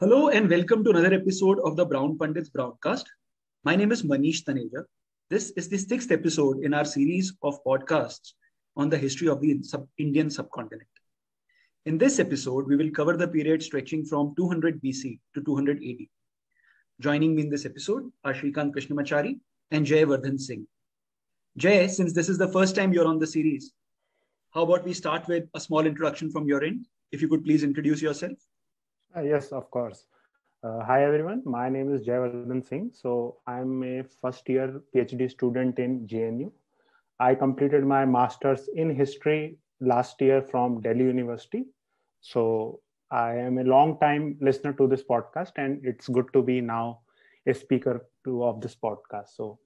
Hello and welcome to another episode of the Brown Pundits broadcast. My name is Maneesh Taneja. This is the sixth episode in our series of podcasts on the history of the Indian subcontinent. In this episode, we will cover the period stretching from 200 BC to 200 AD. Joining me in this episode are Shrikant Krishnamachari and Jay Vardhan Singh. Jay, since this is the first time you're on the series, how about we start with a small introduction from your end? If you could please introduce yourself. Uh, yes, of course. Uh, hi, everyone. My name is Jayavardhan Singh. So I'm a first year PhD student in JNU. I completed my master's in history last year from Delhi University. So I am a long time listener to this podcast and it's good to be now a speaker to of this podcast. So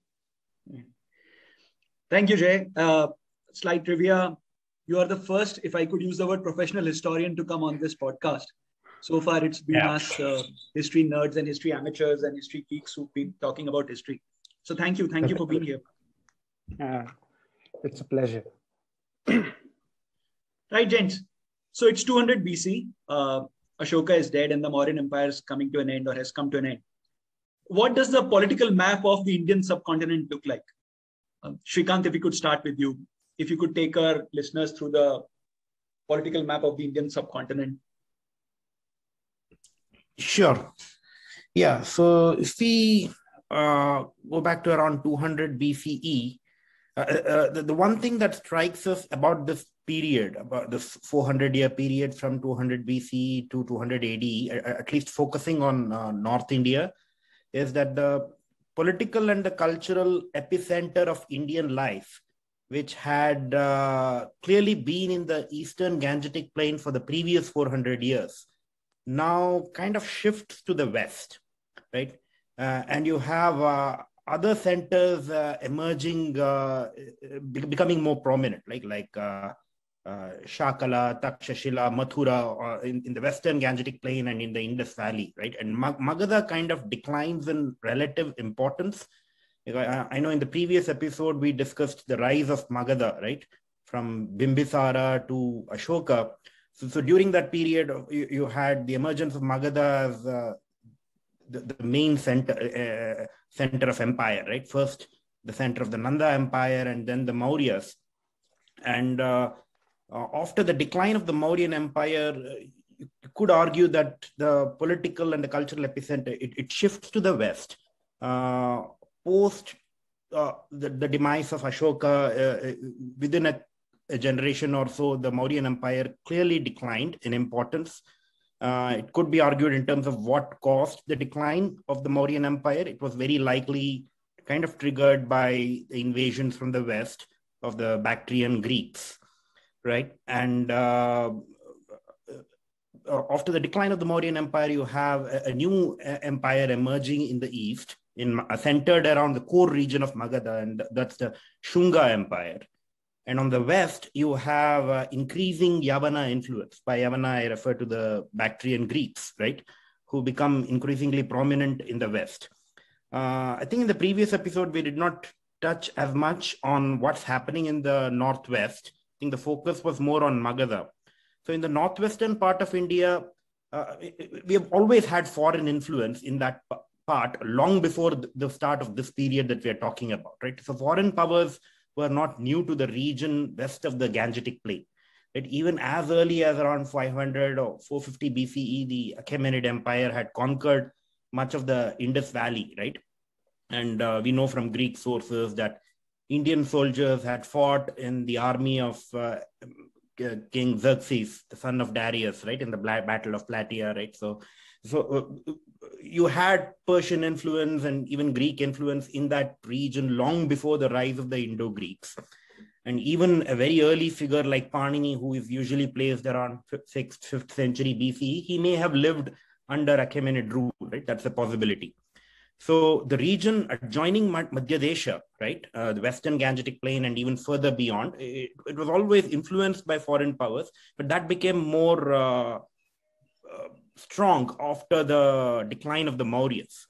Thank you, Jay. Uh, slight trivia. You are the first, if I could use the word professional historian to come on this podcast. So far, it's been Yeah. us uh, history nerds and history amateurs and history geeks who've been talking about history. So thank you. Thank you for being here. uh, it's a pleasure. Right, gents. So it's 200 BC. Uh, Ashoka is dead and the Mauryan Empire is coming to an end or has come to an end. What does the political map of the Indian subcontinent look like? Um, Shrikant, if we could start with you, if you could take our listeners through the political map of the Indian subcontinent. Sure. Yeah. So if we uh, go back to around 200 BCE, uh, uh, the, the one thing that strikes us about this period, about this 400 year period from 200 BC to 200 AD, uh, at least focusing on uh, North India, is that the political and the cultural epicenter of Indian life, which had uh, clearly been in the eastern Gangetic plain for the previous 400 years, now kind of shifts to the west, right? Uh, and you have uh, other centers uh, emerging, uh, be- becoming more prominent, like like uh, uh, Shakala, Takshashila, Mathura in, in the western Gangetic plain and in the Indus Valley, right? And Mag- Magadha kind of declines in relative importance. I know in the previous episode we discussed the rise of Magadha, right? From Bimbisara to Ashoka. So, so during that period, you, you had the emergence of Magadha as uh, the, the main center uh, center of empire, right? First, the center of the Nanda Empire, and then the Mauryas. And uh, uh, after the decline of the Mauryan Empire, uh, you could argue that the political and the cultural epicenter it, it shifts to the west. Uh, post uh, the, the demise of Ashoka, uh, within a a generation or so, the Mauryan Empire clearly declined in importance. Uh, it could be argued in terms of what caused the decline of the Mauryan Empire. It was very likely kind of triggered by the invasions from the west of the Bactrian Greeks, right? And uh, uh, after the decline of the Mauryan Empire, you have a, a new uh, empire emerging in the east, in uh, centered around the core region of Magadha, and that's the Shunga Empire. And on the west, you have uh, increasing Yavana influence. By Yavana, I refer to the Bactrian Greeks, right, who become increasingly prominent in the west. Uh, I think in the previous episode, we did not touch as much on what's happening in the northwest. I think the focus was more on Magadha. So, in the northwestern part of India, uh, we have always had foreign influence in that part long before the start of this period that we are talking about, right? So, foreign powers were not new to the region west of the Gangetic Plain. Right? Even as early as around 500 or 450 BCE, the Achaemenid Empire had conquered much of the Indus Valley, right? And uh, we know from Greek sources that Indian soldiers had fought in the army of uh, King Xerxes, the son of Darius, right, in the Battle of Plataea, right? So, so uh, you had Persian influence and even Greek influence in that region long before the rise of the Indo Greeks. And even a very early figure like Panini, who is usually placed around 6th, 5th century BCE, he may have lived under Achaemenid rule, right? That's a possibility. So the region adjoining Madhya Desha, right, uh, the Western Gangetic Plain and even further beyond, it, it, was always influenced by foreign powers, but that became more uh, uh, strong after the decline of the Mauryas,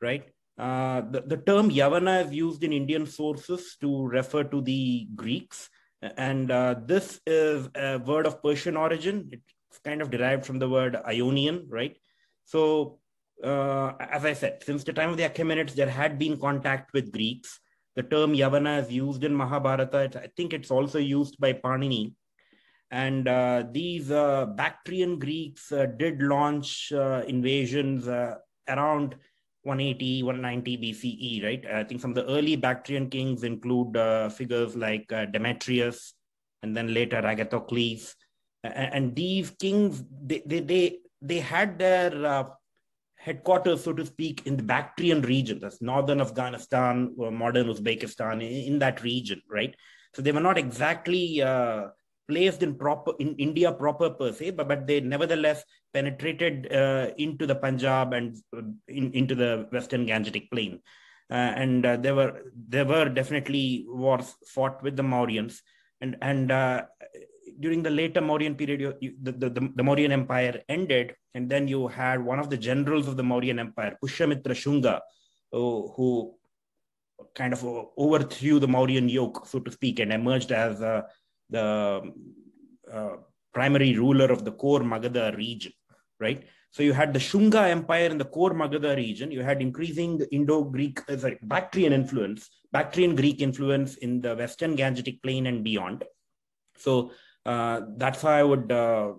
right? Uh, the, the term Yavana is used in Indian sources to refer to the Greeks. And uh, this is a word of Persian origin. It's kind of derived from the word Ionian, right? So, uh, as I said, since the time of the Achaemenids, there had been contact with Greeks. The term Yavana is used in Mahabharata. I think it's also used by Panini. And uh, these uh, Bactrian Greeks uh, did launch uh, invasions uh, around 180, 190 BCE, right? I think some of the early Bactrian kings include figures like Demetrius and then later Agathocles. And these kings, they, they, they, they had their headquarters, so to speak, in the Bactrian region, that's northern Afghanistan or modern Uzbekistan, in, in that region, right? So they were not exactly uh, placed in proper in India proper per se, but, but they nevertheless penetrated uh, into the Punjab and uh, in, into the Western Gangetic Plain. Uh, and uh, there were there were definitely wars fought with the Mauryans, and and uh, during the later Mauryan period, you, you, the, the, the Mauryan Empire ended, and then you had one of the generals of the Mauryan Empire, Pushyamitra Shunga, who, who kind of overthrew the Mauryan yoke, so to speak, and emerged as uh, the uh, primary ruler of the core Magadha region, right? So you had the Shunga Empire in the core Magadha region. You had increasing Indo-Greek, uh, sorry, Bactrian influence, Bactrian Greek influence in the Western Gangetic Plain and beyond. So uh, that's how I would uh,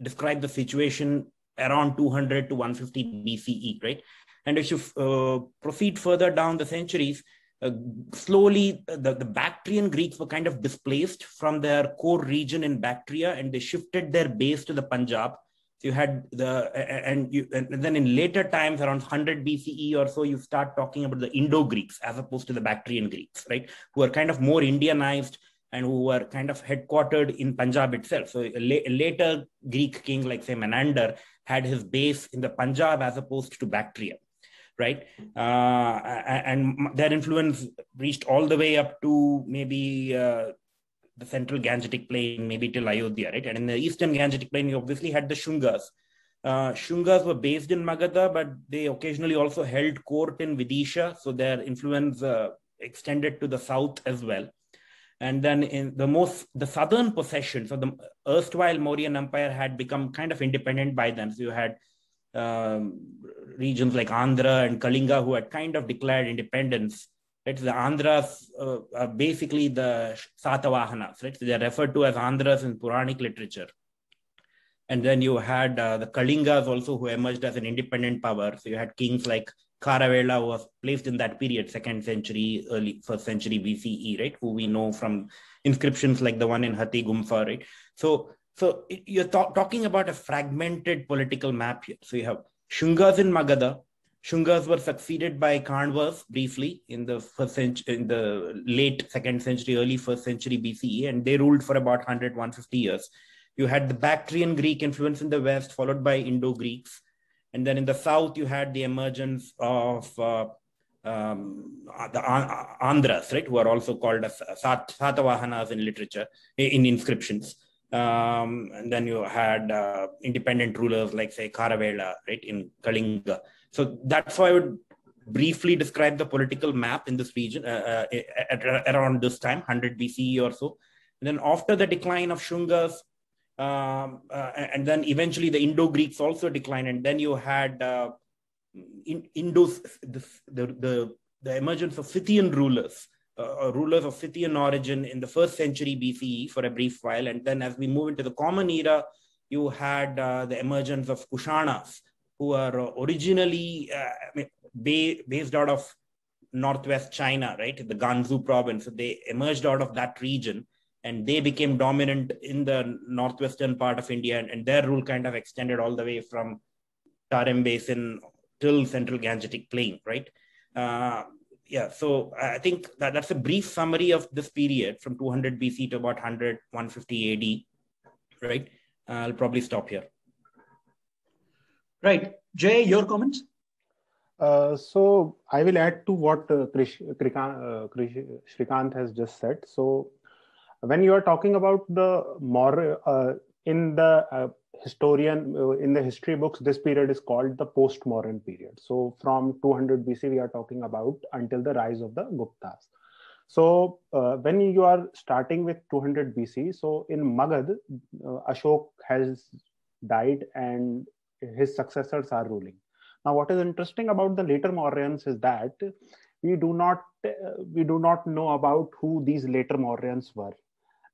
describe the situation around 200 to 150 BCE, right? And if you uh, proceed further down the centuries, uh, slowly the, the Bactrian Greeks were kind of displaced from their core region in Bactria and they shifted their base to the Punjab. So you had the, and, you, and then in later times, around 100 BCE or so, you start talking about the Indo Greeks as opposed to the Bactrian Greeks, right? Who are kind of more Indianized and who were kind of headquartered in Punjab itself. So a, la- a later Greek king, like say Menander, had his base in the Punjab as opposed to Bactria, right? Uh, and their influence reached all the way up to maybe uh, the central Gangetic plain, maybe till Ayodhya, right? And in the eastern Gangetic plain, you obviously had the Shungas. Uh, Shungas were based in Magadha, but they occasionally also held court in Vidisha, so their influence uh, extended to the south as well and then in the most the southern possessions of the erstwhile Mauryan Empire had become kind of independent by then. So you had um, regions like Andhra and Kalinga who had kind of declared independence. Right, the Andhras uh, are basically the Satavahanas. Right, so they are referred to as Andhras in Puranic literature. And then you had uh, the Kalingas also who emerged as an independent power. So you had kings like Kharavela who was placed in that period, second century, early first century BCE, right? Who we know from inscriptions like the one in Hathi Gumpha, right? So, so you're talking about a fragmented political map here. So you have Shungas in Magadha. Shungas were succeeded by Kanvas briefly in the first in the late second century, early first century BCE, and they ruled for about 100, 150 years. You had the Bactrian Greek influence in the west, followed by Indo-Greeks and then in the south, you had the emergence of uh, um, the Andhras, right, who are also called as Sat- Satavahanas in literature, in inscriptions. Um, and then you had uh, independent rulers like, say, Kharavela, right, in Kalinga. So that's how I would briefly describe the political map in this region uh, uh at, at, around this time, 100 BCE or so. And then after the decline of Shungas, um, uh, and then eventually the Indo-Greeks also declined, and then you had uh, in, Indos the, the, the the emergence of Scythian rulers, uh, uh rulers of Scythian origin in the first century BCE for a brief while, and then as we move into the Common Era, you had uh, the emergence of Kushanas, who are originally uh, based out of northwest China, right, the Gansu province. So they emerged out of that region and they became dominant in the northwestern part of India, and, and their rule kind of extended all the way from Tarim Basin till Central Gangetic Plain, right? Yeah, so I think that, that's a brief summary of this period from 200 BC to about 100, 150 AD, right? Uh, I'll probably stop here. Right. Jay, your comments? Uh, so I will add to what uh, Krish, Krikan, uh, Krish, Shrikant has just said. So when you are talking about the more uh, in the uh, historian uh, in the history books this period is called the post Mauryan period so from 200 bc we are talking about until the rise of the guptas so uh, when you are starting with 200 bc so in magad uh, ashok has died and his successors are ruling. Now, what is interesting about the later Mauryans is that we do not uh, we do not know about who these later Mauryans were.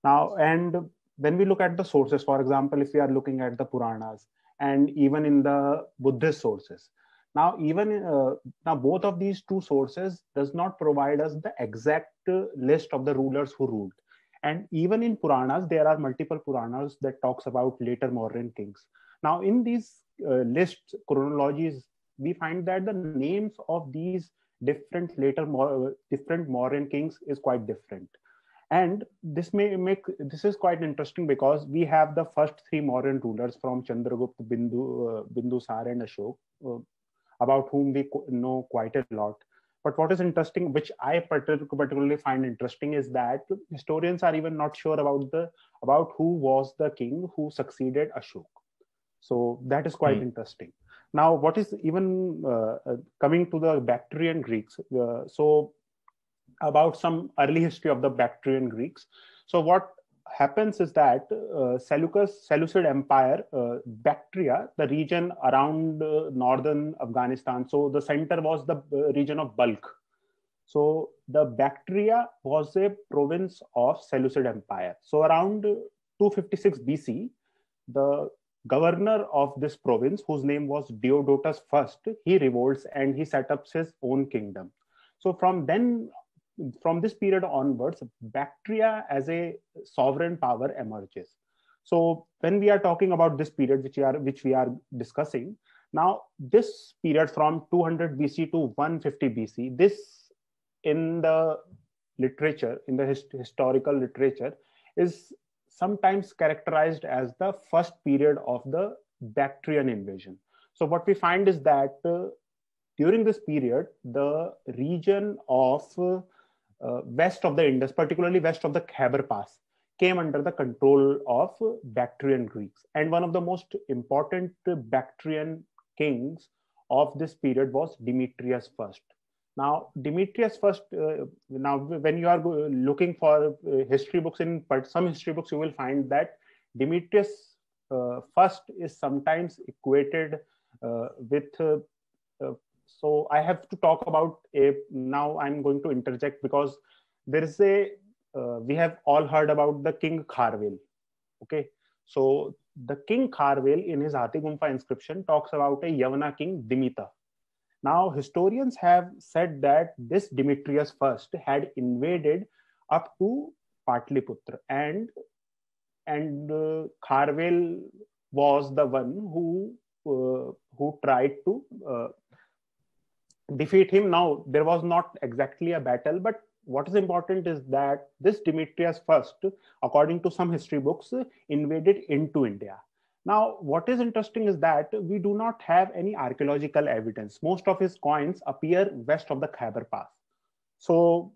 Now, and when we look at the sources, for example, if we are looking at the Puranas and even in the Buddhist sources, now even uh, now both of these two sources does not provide us the exact list of the rulers who ruled. And even in Puranas, there are multiple Puranas that talks about later Mauryan kings. Now, in these uh, lists, chronologies, we find that the names of these different later more different Mauryan kings is quite different. And this may make this is quite interesting because we have the first three Mauryan rulers from Chandragupta, Bindu, uh, Bindusar, and Ashok, uh, about whom we know quite a lot. But what is interesting, which I particularly find interesting, is that historians are even not sure about the about who was the king who succeeded Ashok. So that is quite mm. interesting. Now, what is even uh, uh, coming to the Bactrian Greeks? Uh, so, about some early history of the Bactrian Greeks. So, what happens is that uh, Seleucus, Seleucid Empire, uh, Bactria, the region around uh, northern Afghanistan. So, the center was the region of Balkh. So, the Bactria was a province of Seleucid Empire. So, around 256 BC, the governor of this province, whose name was Diodotus I, he revolts and he set up his own kingdom. So from then, from this period onwards, Bactria as a sovereign power emerges. So when we are talking about this period, which we are which we are discussing now, this period from 200 BC to 150 BC, this in the literature, in the hist historical literature, is sometimes characterized as the first period of the Bactrian invasion. So what we find is that uh, during this period, the region of uh, uh, west of the Indus, particularly west of the Khyber Pass, came under the control of Bactrian Greeks. And one of the most important Bactrian kings of this period was Demetrius I. Now, Demetrius first, uh, now when you are looking for uh, history books in some history books, you will find that Demetrius uh, is sometimes equated uh, with, uh, uh, so I have to talk about a, now I'm going to interject because there is a, we have all heard about the King Kharvel, okay? So the King Kharvel in his Hathigumpha inscription talks about a Yavana king Dimita now, historians have said that this Demetrius first had invaded up to Patliputra, and and uh, Kharvel was the one who uh, who tried to uh, defeat him. Now, there was not exactly a battle, but what is important is that this Demetrius first, according to some history books, invaded into India now, what is interesting is that we do not have any archaeological evidence. Most of his coins appear west of the Khyber Pass. So,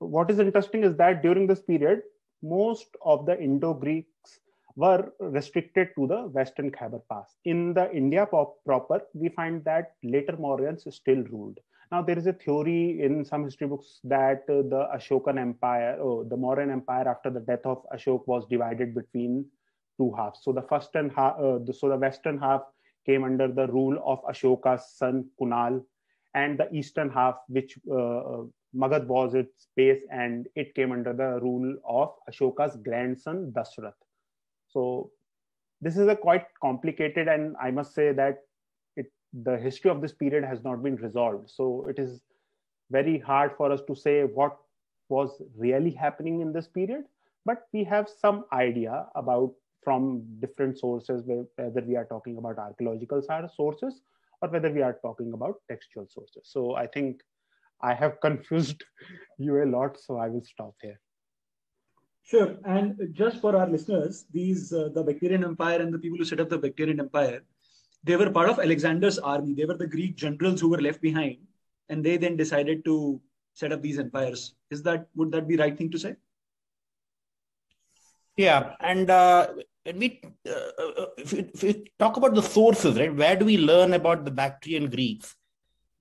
what is interesting is that during this period, most of the Indo-Greeks were restricted to the western Khyber Pass. In the India proper, we find that later Mauryans still ruled. Now, there is a theory in some history books that uh, the Ashokan Empire, or the Mauryan Empire after the death of Ashok was divided between two halves. So the first and half, uh, so the western half came under the rule of Ashoka's son Kunal, and the eastern half, which uh, uh, Magad was its base, and it came under the rule of Ashoka's grandson Dashrath. So this is a quite complicated, and I must say that it the history of this period has not been resolved. So it is very hard for us to say what was really happening in this period, but we have some idea about from different sources, whether we are talking about archaeological sources or whether we are talking about textual sources. So I think I have confused you a lot, so I will stop here. Sure. And just for our listeners, these uh, the Bactrian Empire and the people who set up the Bactrian Empire, they were part of Alexander's army. They were the Greek generals who were left behind, and they then decided to set up these empires. Is that would that be right thing to say? Yeah, and uh, we uh, uh, if, we, if we talk about the sources, right? Where do we learn about the Bactrian Greeks?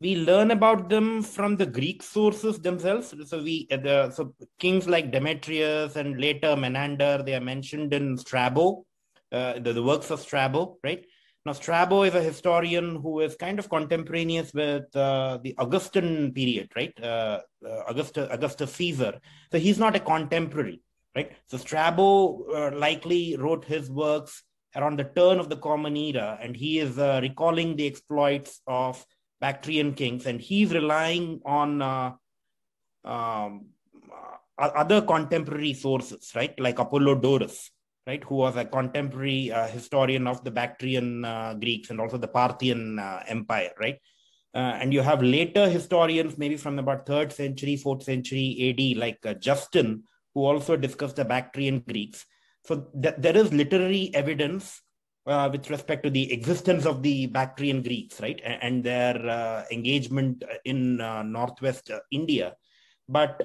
We learn about them from the Greek sources themselves. So we uh, the so kings like Demetrius and later Menander they are mentioned in Strabo, uh, the, the works of Strabo, right? Now, Strabo is a historian who is kind of contemporaneous with uh, the Augustan period, right? Uh, uh, Augustus, Augustus Caesar. So he's not a contemporary, right? So Strabo uh, likely wrote his works around the turn of the Common Era, and he is recalling the exploits of Bactrian kings, and he's relying on uh, um, other contemporary sources, right? Like Apollodorus, right, who was a contemporary uh, historian of the Bactrian uh, Greeks and also the Parthian uh, Empire, right? Uh, and you have later historians, maybe from about third century, fourth century AD, like uh, Justin, who also discussed the Bactrian Greeks. So th- there is literary evidence uh, with respect to the existence of the Bactrian Greeks, right, and, and their uh, engagement in uh, northwest uh, India. But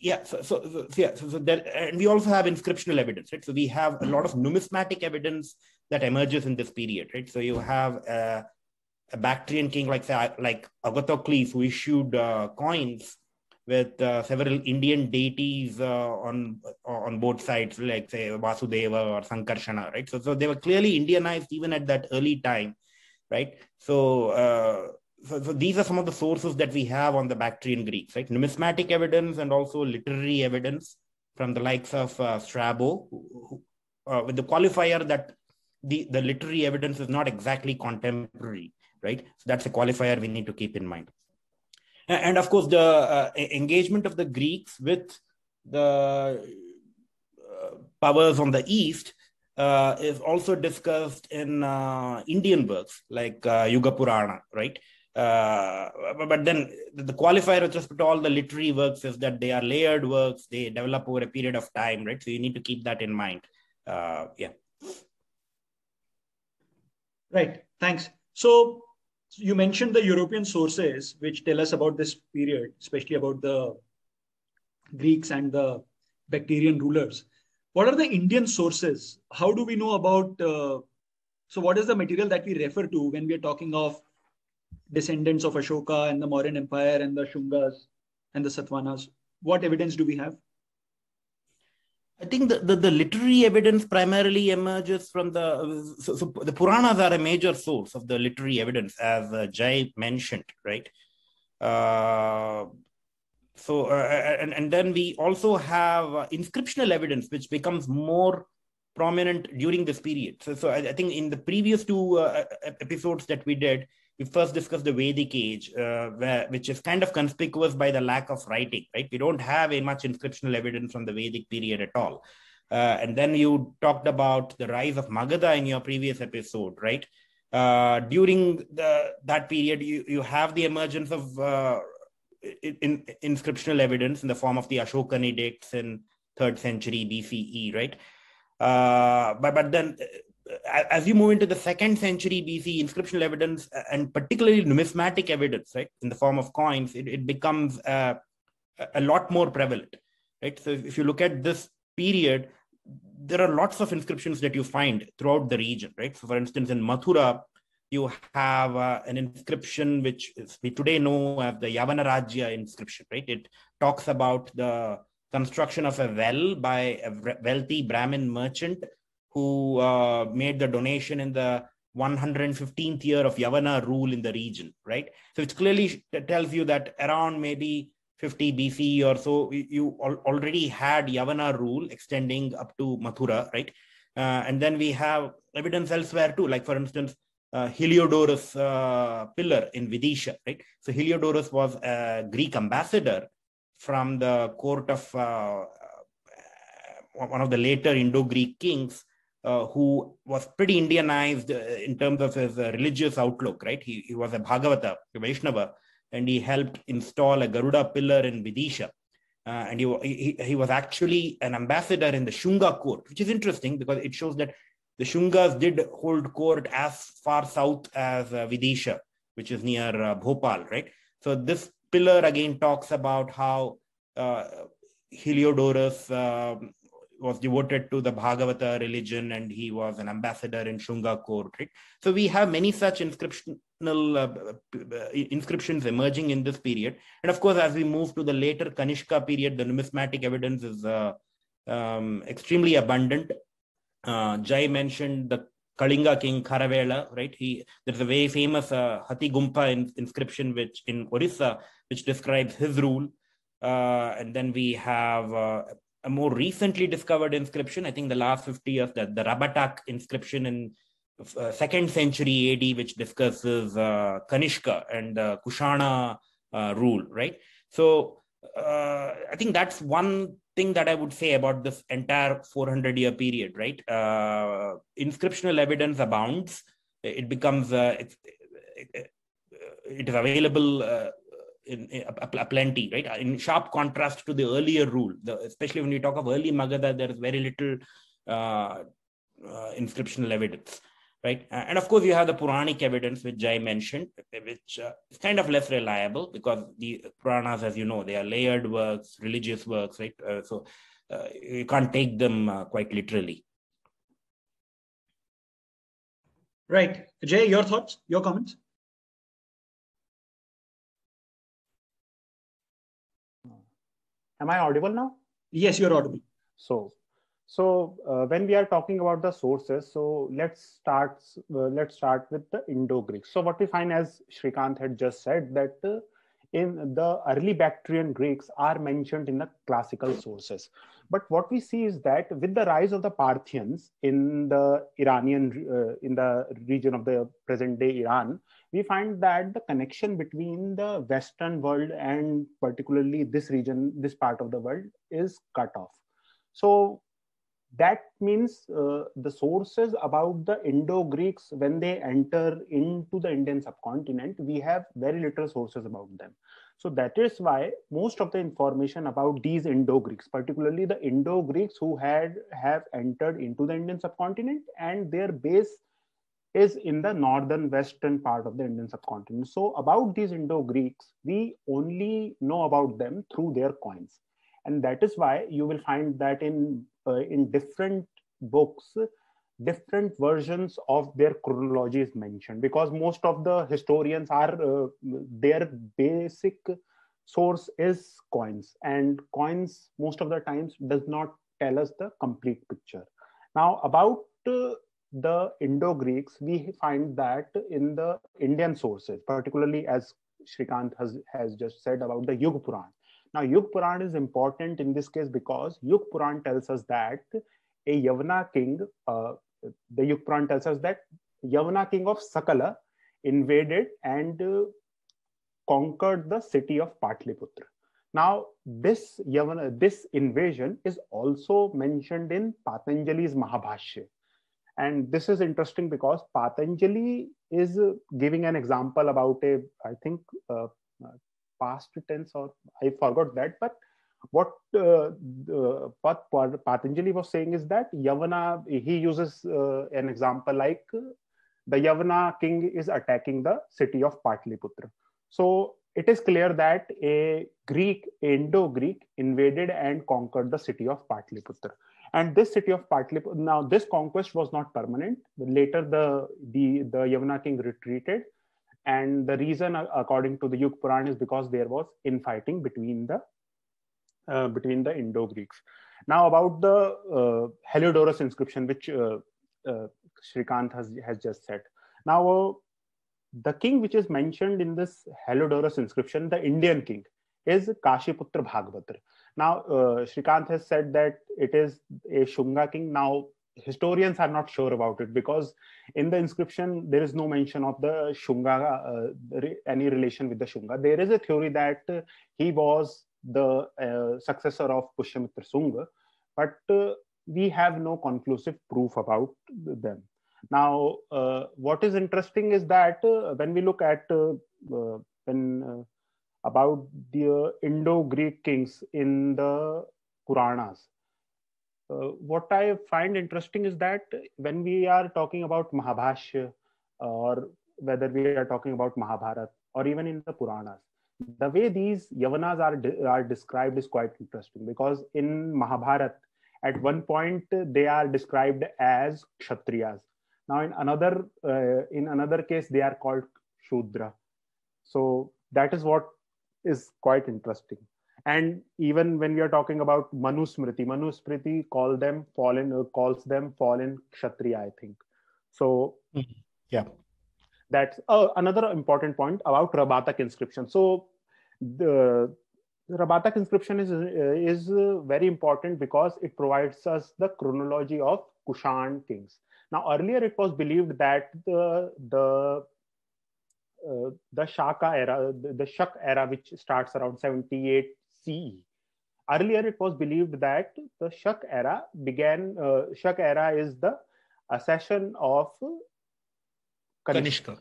yeah so, so, so yeah so, so there, and we also have inscriptional evidence right so we have a lot of numismatic evidence that emerges in this period right so you have a, a bactrian king like say like agathocles who issued uh, coins with uh, several indian deities uh, on on both sides like say vasudeva or sankarshana right so so they were clearly indianized even at that early time right so uh, so, so, these are some of the sources that we have on the Bactrian Greeks, right? Numismatic evidence and also literary evidence from the likes of uh, Strabo, who, uh, with the qualifier that the, the literary evidence is not exactly contemporary, right? So that's a qualifier we need to keep in mind. And, of course, the uh, engagement of the Greeks with the uh, powers on the East uh, is also discussed in uh, Indian works like Yuga Purana, right? Uh, but then the qualifier with respect to all the literary works is that they are layered works they develop over a period of time right? So you need to keep that in mind. Uh, yeah. Right. Thanks. So you mentioned the european sources which tell us about this period especially about the greeks and the bactrian rulers what are the indian sources how do we know about uh, so what is the material that we refer to when we are talking of descendants of Ashoka and the Mauryan Empire and the Shungas and the Satavahanas? What evidence do we have? I think the, the, the, literary evidence primarily emerges from the so, so, the Puranas are a major source of the literary evidence, as uh, Jai mentioned, right? Uh, so uh, and, and then we also have uh, inscriptional evidence, which becomes more prominent during this period. So, so I, I think in the previous two uh, episodes that we did, we first discussed the Vedic age, uh, where, which is kind of conspicuous by the lack of writing, right? We don't have a much inscriptional evidence from the Vedic period at all. Uh, and then you talked about the rise of Magadha in your previous episode, right? Uh, during the, that period, you, you have the emergence of uh, in, in, inscriptional evidence in the form of the Ashokan edicts in third century BCE, right? Uh, but but then as you move into the second century BC, inscriptional evidence and particularly numismatic evidence, right, in the form of coins, it, it becomes uh, a lot more prevalent, right? So if you look at this period, there are lots of inscriptions that you find throughout the region, right? So, for instance, in Mathura, you have uh, an inscription which is, we today know as the Yavana Rajya inscription, right? It talks about the construction of a well by a wealthy Brahmin merchant who uh, made the donation in the 115th year of Yavana rule in the region, right? So it clearly tells you that around maybe 50 BC or so, you already had Yavana rule extending up to Mathura, right? Uh, and then we have evidence elsewhere too, like for instance, uh, Heliodorus uh, pillar in Vidisha, right? So Heliodorus was a Greek ambassador from the court of uh, uh, one of the later Indo-Greek kings uh, who was pretty Indianized uh, in terms of his uh, religious outlook, right? He, he was a Bhagavata, a Vaishnava, and he helped install a Garuda pillar in Vidisha. Uh, and he, he, he was actually an ambassador in the Shunga court, which is interesting because it shows that the Shungas did hold court as far south as uh, Vidisha, which is near uh, Bhopal, right? So this pillar again talks about how Heliodorus um, was devoted to the Bhagavata religion and he was an ambassador in Shunga court. Right? So we have many such inscriptional uh, uh, inscriptions emerging in this period. And of course, as we move to the later Kanishka period, the numismatic evidence is uh, um, extremely abundant. Uh, Jai mentioned the Kalinga king Kharavela, right? He there's a very famous uh, Hathigumpha in, inscription which in Orissa, which describes his rule. Uh, and then we have uh, a more recently discovered inscription, I think the last 50 years, that the Rabatak inscription in uh, second century AD, which discusses uh, Kanishka and the Kushana uh, rule, right? So uh, I think that's one thing that I would say about this entire 400 year period, right? Uh, inscriptional evidence abounds. It becomes, uh, it, is available in, in a, a, plenty, right? In sharp contrast to the earlier rule, the, especially when you talk of early Magadha, there is very little uh, uh, inscriptional evidence right? And of course, you have the Puranic evidence, which Jai mentioned, which uh, is kind of less reliable because the Puranas, as you know, they are layered works, religious works, right? Uh, so uh, you can't take them uh, quite literally. Right. Jay, your thoughts, your comments? Am I audible now? Yes, you're audible. So so uh, when we are talking about the sources, so let's start. Uh, let's start with the Indo-Greek. So what we find, as Shrikant had just said, that uh, in the early Bactrian Greeks are mentioned in the classical sources. But what we see is that with the rise of the Parthians in the Iranian, uh, in the region of the present-day Iran, we find that the connection between the Western world and particularly this region, this part of the world, is cut off. So that means uh, the sources about the indo-greeks when they enter into the indian subcontinent we have very little sources about them so that is why most of the information about these indo-greeks particularly the indo-greeks who had have entered into the indian subcontinent and their base is in the northern western part of the indian subcontinent. So about these indo-greeks we only know about them through their coins. And that is why you will find that in uh, in different books different versions of their chronology is mentioned because most of the historians are uh, their basic source is coins. And coins most of the times does not tell us the complete picture. Now about uh, the indo-greeks we find that in the indian sources particularly as shrikant has, has just said about the yug puran now, Yug Puran is important in this case because Yug Puran tells us that a Yavana king, uh, the Yug Puran tells us that Yavana king of Sakala invaded and uh, conquered the city of Patliputra. Now, this Yavana, this invasion is also mentioned in Patanjali's Mahabhashya. And this is interesting because Patanjali is giving an example about a, I think, uh, past tense or I forgot that. But what uh, Patanjali was saying is that Yavana, he uses uh, an example like the Yavana king is attacking the city of Patliputra. So it is clear that a Greek, Indo-Greek invaded and conquered the city of Patliputra. And this city of Patliputra, now this conquest was not permanent. Later, the, the, the Yavana king retreated. And the reason according to the yug puran is because there was infighting between the uh, between the indo greeks now about the uh, heliodorus inscription which uh, uh has, has just said. Now uh, the king which is mentioned in this heliodorus inscription the indian king is kashiputra bhagabhadra now uh, shrikant has said that it is a shunga king. Now historians are not sure about it because in the inscription there is no mention of the shunga uh, re, any relation with the shunga. There is a theory that uh, he was the uh, successor of pushyamitra sunga but uh, we have no conclusive proof about them. Now uh, what is interesting is that uh, when we look at when about the indo-greek kings in the puranas uh, what I find interesting is that when we are talking about Mahabhashya or whether we are talking about Mahabharata or even in the Puranas, the way these Yavanas are, de- are described is quite interesting because in Mahabharata, at one point they are described as Kshatriyas. Now in another uh, in another case they are called Shudra. So that is what is quite interesting and even when we are talking about manusmriti manusmriti call them fallen uh, calls them fallen kshatriya i think So, mm-hmm. yeah, that's uh, another important point about Rabatak inscription. So, the, Rabatak inscription is uh, is uh, very important because it provides us the chronology of Kushan kings. Now, earlier it was believed that the the uh, the Shaka era, the, the Shak era, which starts around 78 CE. Earlier, it was believed that the Shak era began. Uh, Shak era is the accession of Kanishka.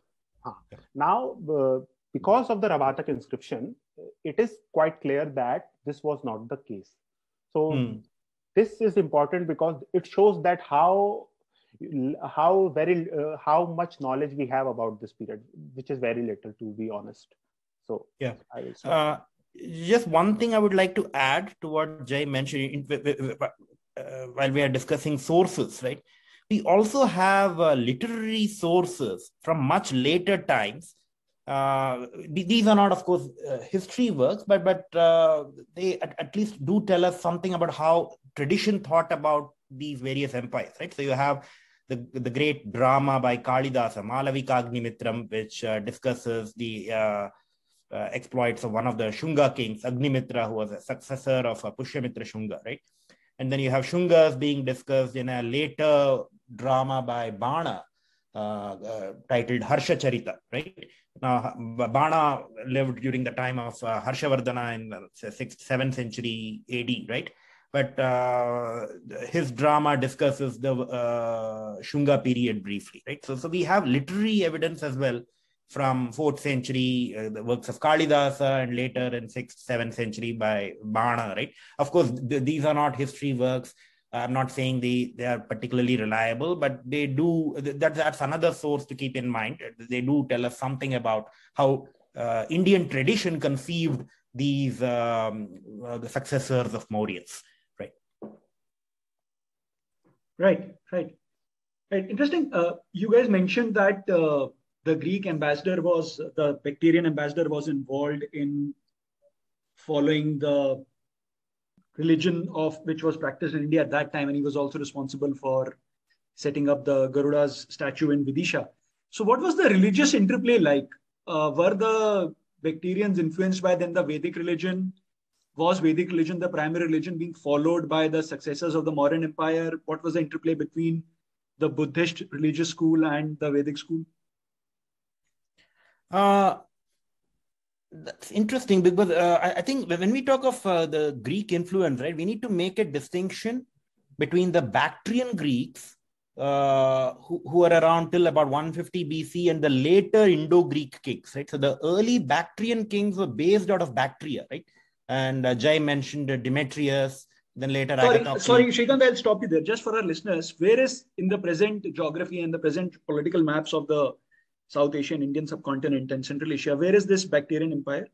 Now, uh, because of the Rabatak inscription, it is quite clear that this was not the case. So, hmm. this is important because it shows that how how very uh, how much knowledge we have about this period which is very little to be honest. So yeah. Uh, just one thing i would like to add to what jay mentioned uh, while we are discussing sources right? We also have uh, literary sources from much later times. Uh, these are not of course uh, history works but but they at, at least do tell us something about how tradition thought about these various empires right? So you have the, the great drama by Kalidasa, Malavikagnimitram, which uh, discusses the uh, uh, exploits of one of the Shunga kings, Agnimitra, who was a successor of uh, Pushyamitra Shunga, right? And then you have Shungas being discussed in a later drama by Bana, uh, uh, titled Harsha Charita, right? Now, Bana lived during the time of uh, Harshavardhana in the 6th, 7th century AD, right? But uh, his drama discusses the uh, Shunga period briefly, right? So, so we have literary evidence as well from fourth century, uh, the works of Kalidasa, and later in sixth, seventh century by Bana, right? Of course, th- these are not history works. I'm not saying they, they are particularly reliable, but they do. That, that's another source to keep in mind. They do tell us something about how uh, Indian tradition conceived these um, uh, the successors of Mauryas. Right, right, right. Interesting. Uh, you guys mentioned that uh, the Greek ambassador was the Bactrian ambassador was involved in following the religion of which was practiced in India at that time, and he was also responsible for setting up the Garuda's statue in Vidisha. So, what was the religious interplay like? Uh, were the Bactrians influenced by then the Vedic religion? Was Vedic religion the primary religion being followed by the successors of the Mauryan Empire? What was the interplay between the Buddhist religious school and the Vedic school? Uh, that's interesting because uh, I, I, think when we talk of uh, the Greek influence, right, we need to make a distinction between the Bactrian Greeks uh, who, who are around till about 150 BC and the later Indo-Greek kings, right? So the early Bactrian kings were based out of Bactria, right? And uh, Jay mentioned uh, Demetrius. Then later, sorry, sorry, Shrikant, I'll stop you there. Just for our listeners, where is in the present geography and the present political maps of the South Asian Indian subcontinent and Central Asia, where is this Bactrian empire?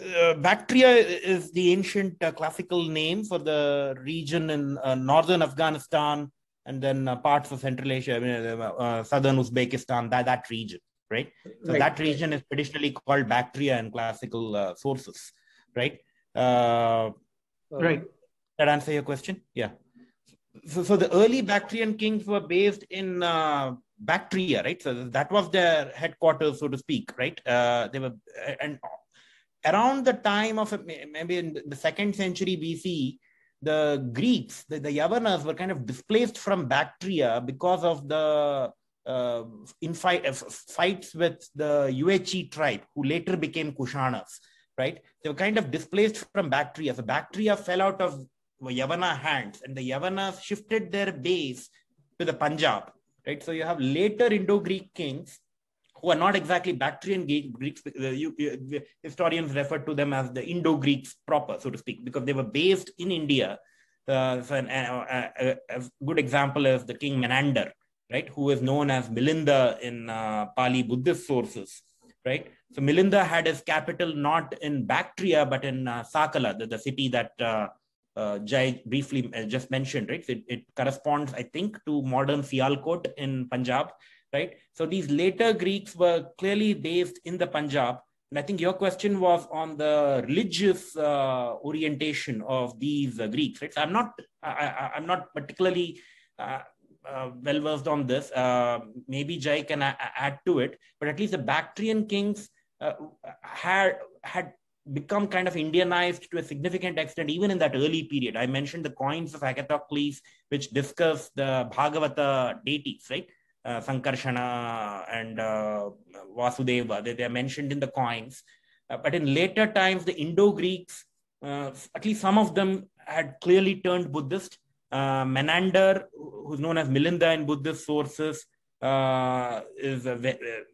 Uh, Bactria is the ancient uh, classical name for the region in uh, northern Afghanistan and then uh, parts of Central Asia, I mean, uh, southern Uzbekistan, that, that region right? So right. that region is traditionally called Bactria in classical uh, sources, right? Uh, right. That answer your question? Yeah. So, so the early Bactrian kings were based in uh, Bactria, right? So that was their headquarters, so to speak, right? Uh, they were and around the time of maybe in the second century BC, the Greeks, the, the Yavanas, were kind of displaced from Bactria because of the uh, in fight, uh, fights with the Yuezhi tribe, who later became Kushanas, right? They were kind of displaced from Bactria. So Bactria fell out of Yavana hands, and the Yavanas shifted their base to the Punjab, right? So you have later Indo-Greek kings who are not exactly Bactrian Greeks. Uh, historians refer to them as the Indo-Greeks proper, so to speak, because they were based in India. Uh, so an, a, a, a, good example is the king Menander, right, who is known as Milinda in uh, Pali Buddhist sources, right? So Milinda had his capital not in Bactria, but in uh, Sakala, the, the city that uh, uh, Jai briefly uh, just mentioned, right? So it, it, corresponds, I think, to modern Sialkot in Punjab, right? So these later Greeks were clearly based in the Punjab. And I think your question was on the religious uh, orientation of these uh, Greeks, right? So I'm not, I, am not particularly uh, well versed on this. Uh, maybe Jai can add to it, but at least the Bactrian kings uh, had had become kind of Indianized to a significant extent, even in that early period. I mentioned the coins of Agathocles, which discuss the Bhagavata deities, right? Uh, Sankarshana and uh, Vasudeva, they, they, are mentioned in the coins. Uh, but in later times, the Indo Greeks, uh, at least some of them, had clearly turned Buddhist. Uh, Menander, who's known as Milinda in Buddhist sources, uh, is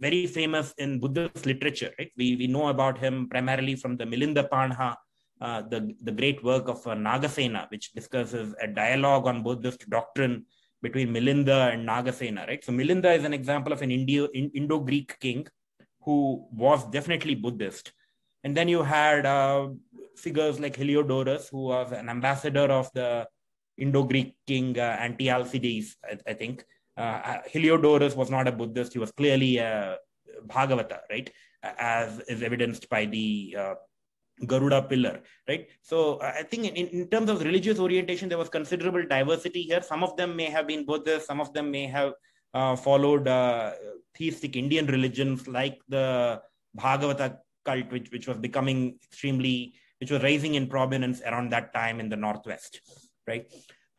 very famous in Buddhist literature. Right? We, we know about him primarily from the Milinda Panha, uh, the, the great work of uh, Nagasena, which discusses a dialogue on Buddhist doctrine between Milinda and Nagasena. Right? So Milinda is an example of an Indo, Indo-Greek king who was definitely Buddhist. And then you had uh, figures like Heliodorus, who was an ambassador of the Indo-Greek king uh, Antialcides, I, I think, uh, Heliodorus was not a Buddhist; he was clearly a Bhagavata, right? As is evidenced by the uh, Garuda pillar, right? So uh, I think in, in terms of religious orientation, there was considerable diversity here. Some of them may have been Buddhist, some of them may have uh, followed uh, theistic Indian religions like the Bhagavata cult, which, which was becoming extremely, which was rising in prominence around that time in the Northwest, right?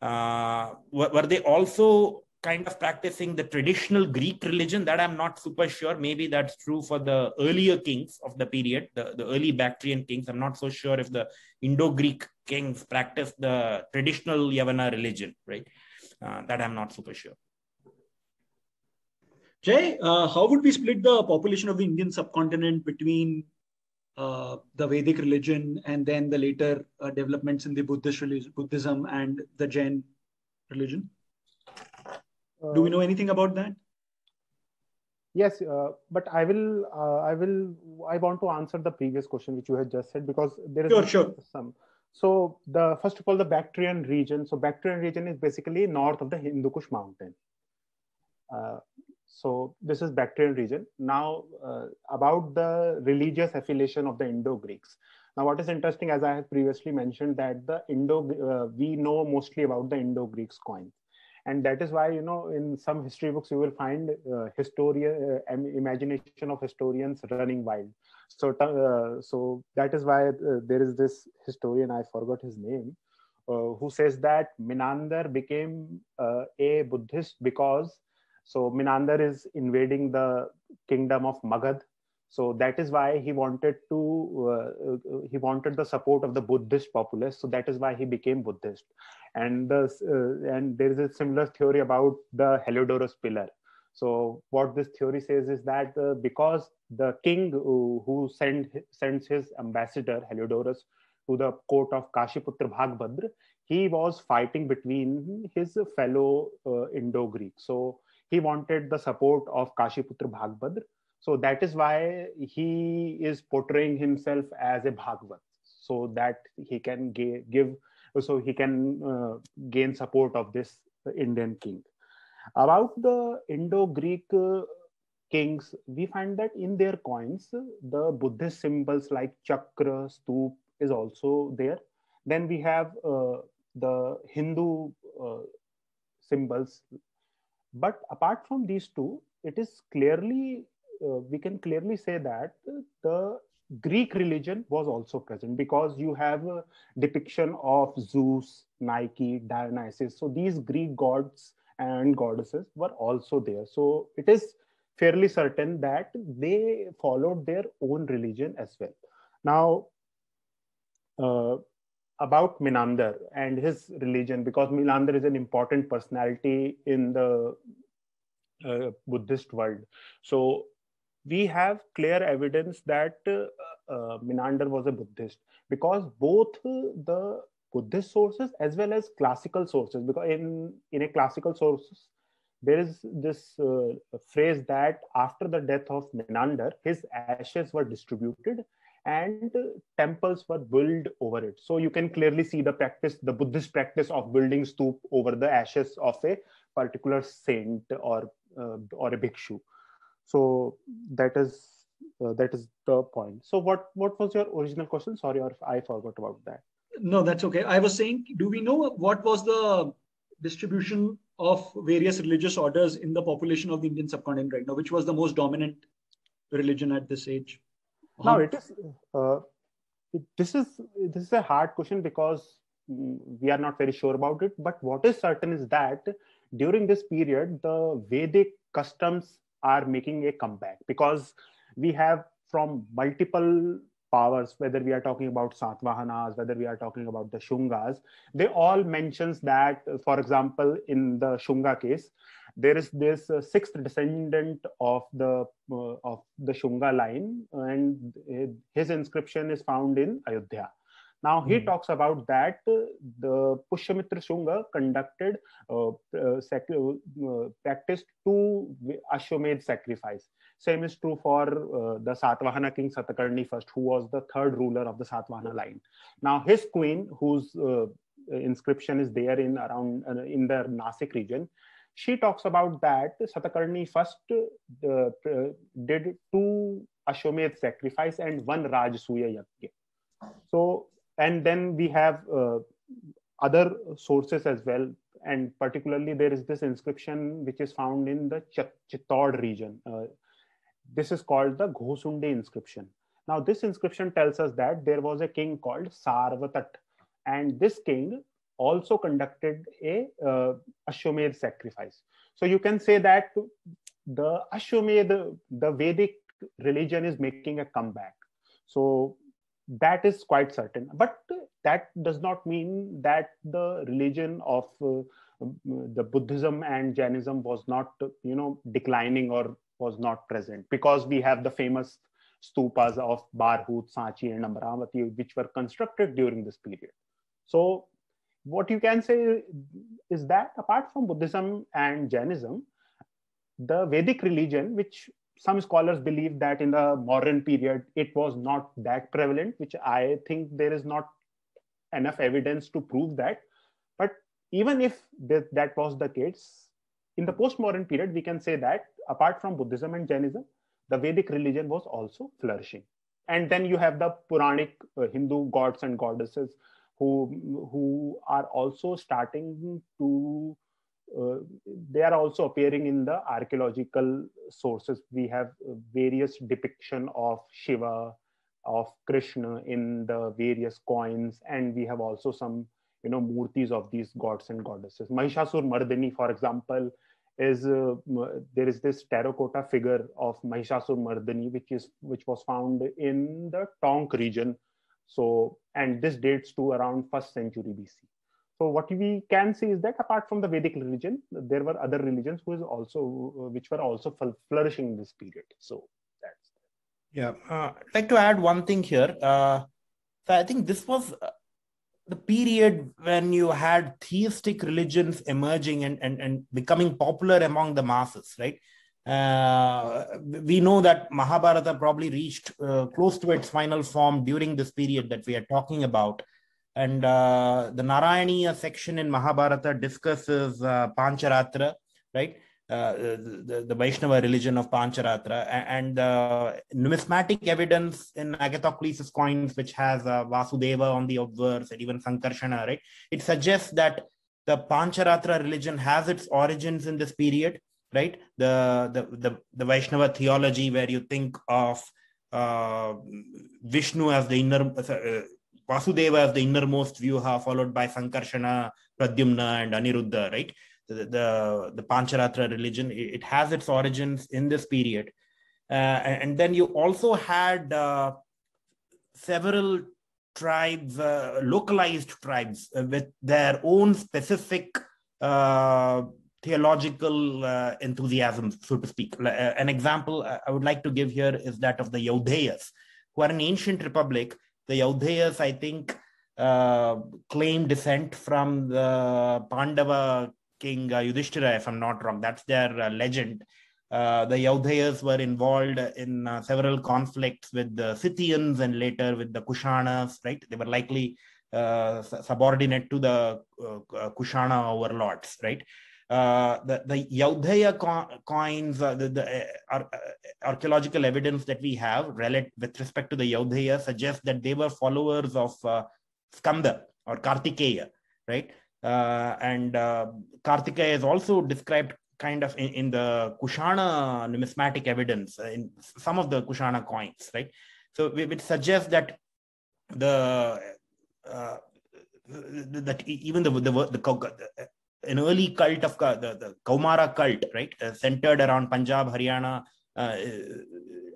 Uh, were, were they also kind of practicing the traditional Greek religion. That I'm not super sure. Maybe that's true for the earlier kings of the period, the, the early Bactrian kings. I'm not so sure if the Indo Greek kings practiced the traditional Yavana religion, right? Uh, that I'm not super sure. Jay, uh, how would we split the population of the Indian subcontinent between uh, the Vedic religion and then the later uh, developments in the Buddhist religion, Buddhism and the Jain religion? do we know uh, anything about that yes uh, but i will uh, i will i want to answer the previous question which you had just said because there is sure, sure. some so the first of all the bactrian region so bactrian region is basically north of the hindu kush mountain uh, so this is bactrian region. Now uh, about the religious affiliation of the indo greeks now what is interesting as i have previously mentioned that the indo uh, we know mostly about the indo greeks coins. And that is why you know in some history books you will find uh, historian uh, imagination of historians running wild. So uh, so that is why uh, there is this historian i forgot his name who says that Menander became a buddhist because so Menander is invading the kingdom of Magad so that is why he wanted to uh, he wanted the support of the buddhist populace. So that is why he became buddhist. And the uh, and there is a similar theory about the heliodorus pillar. So what this theory says is that uh, because the king who, who send, sends his ambassador heliodorus to the court of kashiputra bhagabhadra he was fighting between his fellow uh, indo-greek so he wanted the support of kashiputra bhagabhadra so that is why he is portraying himself as a Bhagavat, so that he can give, so he can uh, gain support of this Indian king. About the Indo-Greek uh, kings, we find that in their coins, the Buddhist symbols like chakra, stup is also there. Then we have uh, the Hindu uh, symbols. But apart from these two, it is clearly uh, we can clearly say that the Greek religion was also present because you have a depiction of Zeus, Nike, Dionysus. So these Greek gods and goddesses were also there. So it is fairly certain that they followed their own religion as well. Now, uh, about Minander and his religion, because Minander is an important personality in the uh, Buddhist world. So we have clear evidence that uh, uh, Menander was a Buddhist because both the Buddhist sources as well as classical sources, because in, in a classical sources, there is this uh, phrase that after the death of Minander, his ashes were distributed and temples were built over it. So you can clearly see the practice, the Buddhist practice of building stup over the ashes of a particular saint or uh, or a bhikshu so that is uh, that is the point so what what was your original question sorry or i forgot about that no that's okay i was saying do we know what was the distribution of various religious orders in the population of the Indian subcontinent right now? Which was the most dominant religion at this age? Now it is. Uh, it, this is this is a hard question because we are not very sure about it. But what is certain is that during this period, the Vedic customs are making a comeback because we have from multiple powers, whether we are talking about Satvahanas, whether we are talking about the Shungas, they all mentions that, for example, in the Shunga case, there is this uh, sixth descendant of the uh, of the Shunga line, and his inscription is found in Ayodhya. Now he mm. talks about that uh, the Pushyamitra Shunga conducted uh, uh, uh, practiced two Ashwamedh sacrifice. Same is true for the Satvahana king Satakarni first, who was the third ruler of the Satvahana line. Now his queen, whose inscription is there in around in the Nasik region, she talks about that Satakarni first uh, did two Ashwamedh sacrifice and one Rajasuya Yajna. So, and then we have uh, other sources as well. And particularly, there is this inscription which is found in the Ch- Chittor region. Uh, this is called the Ghosunde inscription. Now, this inscription tells us that there was a king called Sarvatat, and this king also conducted a uh, Ashwamedh sacrifice. So you can say that the Ashwamedh, the Vedic religion is making a comeback. So that is quite certain. But that does not mean that the religion of uh, the Buddhism and Jainism was not, you know, declining or was not present because we have the famous stupas of Bharhut, Sanchi, and Amravati, which were constructed during this period. So what you can say is that apart from Buddhism and Jainism, the Vedic religion, which some scholars believe that in the Mauryan period it was not that prevalent, which I think there is not enough evidence to prove that. But even if that was the case, in the post-Mauryan period, we can say that apart from Buddhism and Jainism, the Vedic religion was also flourishing. And then you have the Puranic uh, Hindu gods and goddesses who who are also starting to uh, they are also appearing in the archaeological sources. We have various depiction of shiva of krishna in the various coins and we have also some you know murtis of these gods and goddesses. Mahishasur mardini for example is uh, there is this terracotta figure of mahishasur mardini which is which was found in the tonk region so, and this dates to around first century BC. So what we can see is that apart from the Vedic religion, there were other religions who is also which were also flourishing in this period. So that's yeah. Uh, I'd like to add one thing here. Uh, so I think this was uh, the period when you had theistic religions emerging and, and, and becoming popular among the masses, right? Uh, we know that Mahabharata probably reached uh, close to its final form during this period that we are talking about. And uh, the Narayaniya section in Mahabharata discusses uh, Pancharatra, right? Uh, the, the Vaishnava religion of Pancharatra and uh, numismatic evidence in Agathocles' coins, which has Vasudeva on the obverse and even Sankarshana, right? It suggests that the Pancharatra religion has its origins in this period right? The the the, the Vaishnava theology, where you think of uh, Vishnu as the inner, uh, Vasudeva as the innermost vyuha, followed by Sankarshana, Pradyumna, and Aniruddha, right? The, the, the Pancharatra religion, it, it, has its origins in this period. Uh, and then you also had uh, several tribes, uh, localized tribes uh, with their own specific theological uh, enthusiasm, so to speak. Uh, an example I would like to give here is that of the Yaudheyas, who are an ancient republic. The Yaudheyas, I think, uh, claim descent from the Pandava king uh, Yudhishthira, if I'm not wrong. That's their uh, legend. Uh, the Yaudheyas were involved in uh, several conflicts with the Scythians and later with the Kushanas, right? They were likely subordinate to the Kushana overlords, right? Uh, the, the Yaudheya co- coins, uh, the, the uh, uh, archaeological evidence that we have relative with respect to the Yaudheya suggests that they were followers of uh, Skanda or Kartikeya, right? Uh, and Kartikeya is also described kind of in, in, the Kushana numismatic evidence in some of the Kushana coins, right? So it suggests that the that even the, the, the an early cult of the, the Kaumara cult, right, uh, centered around Punjab, Haryana, uh,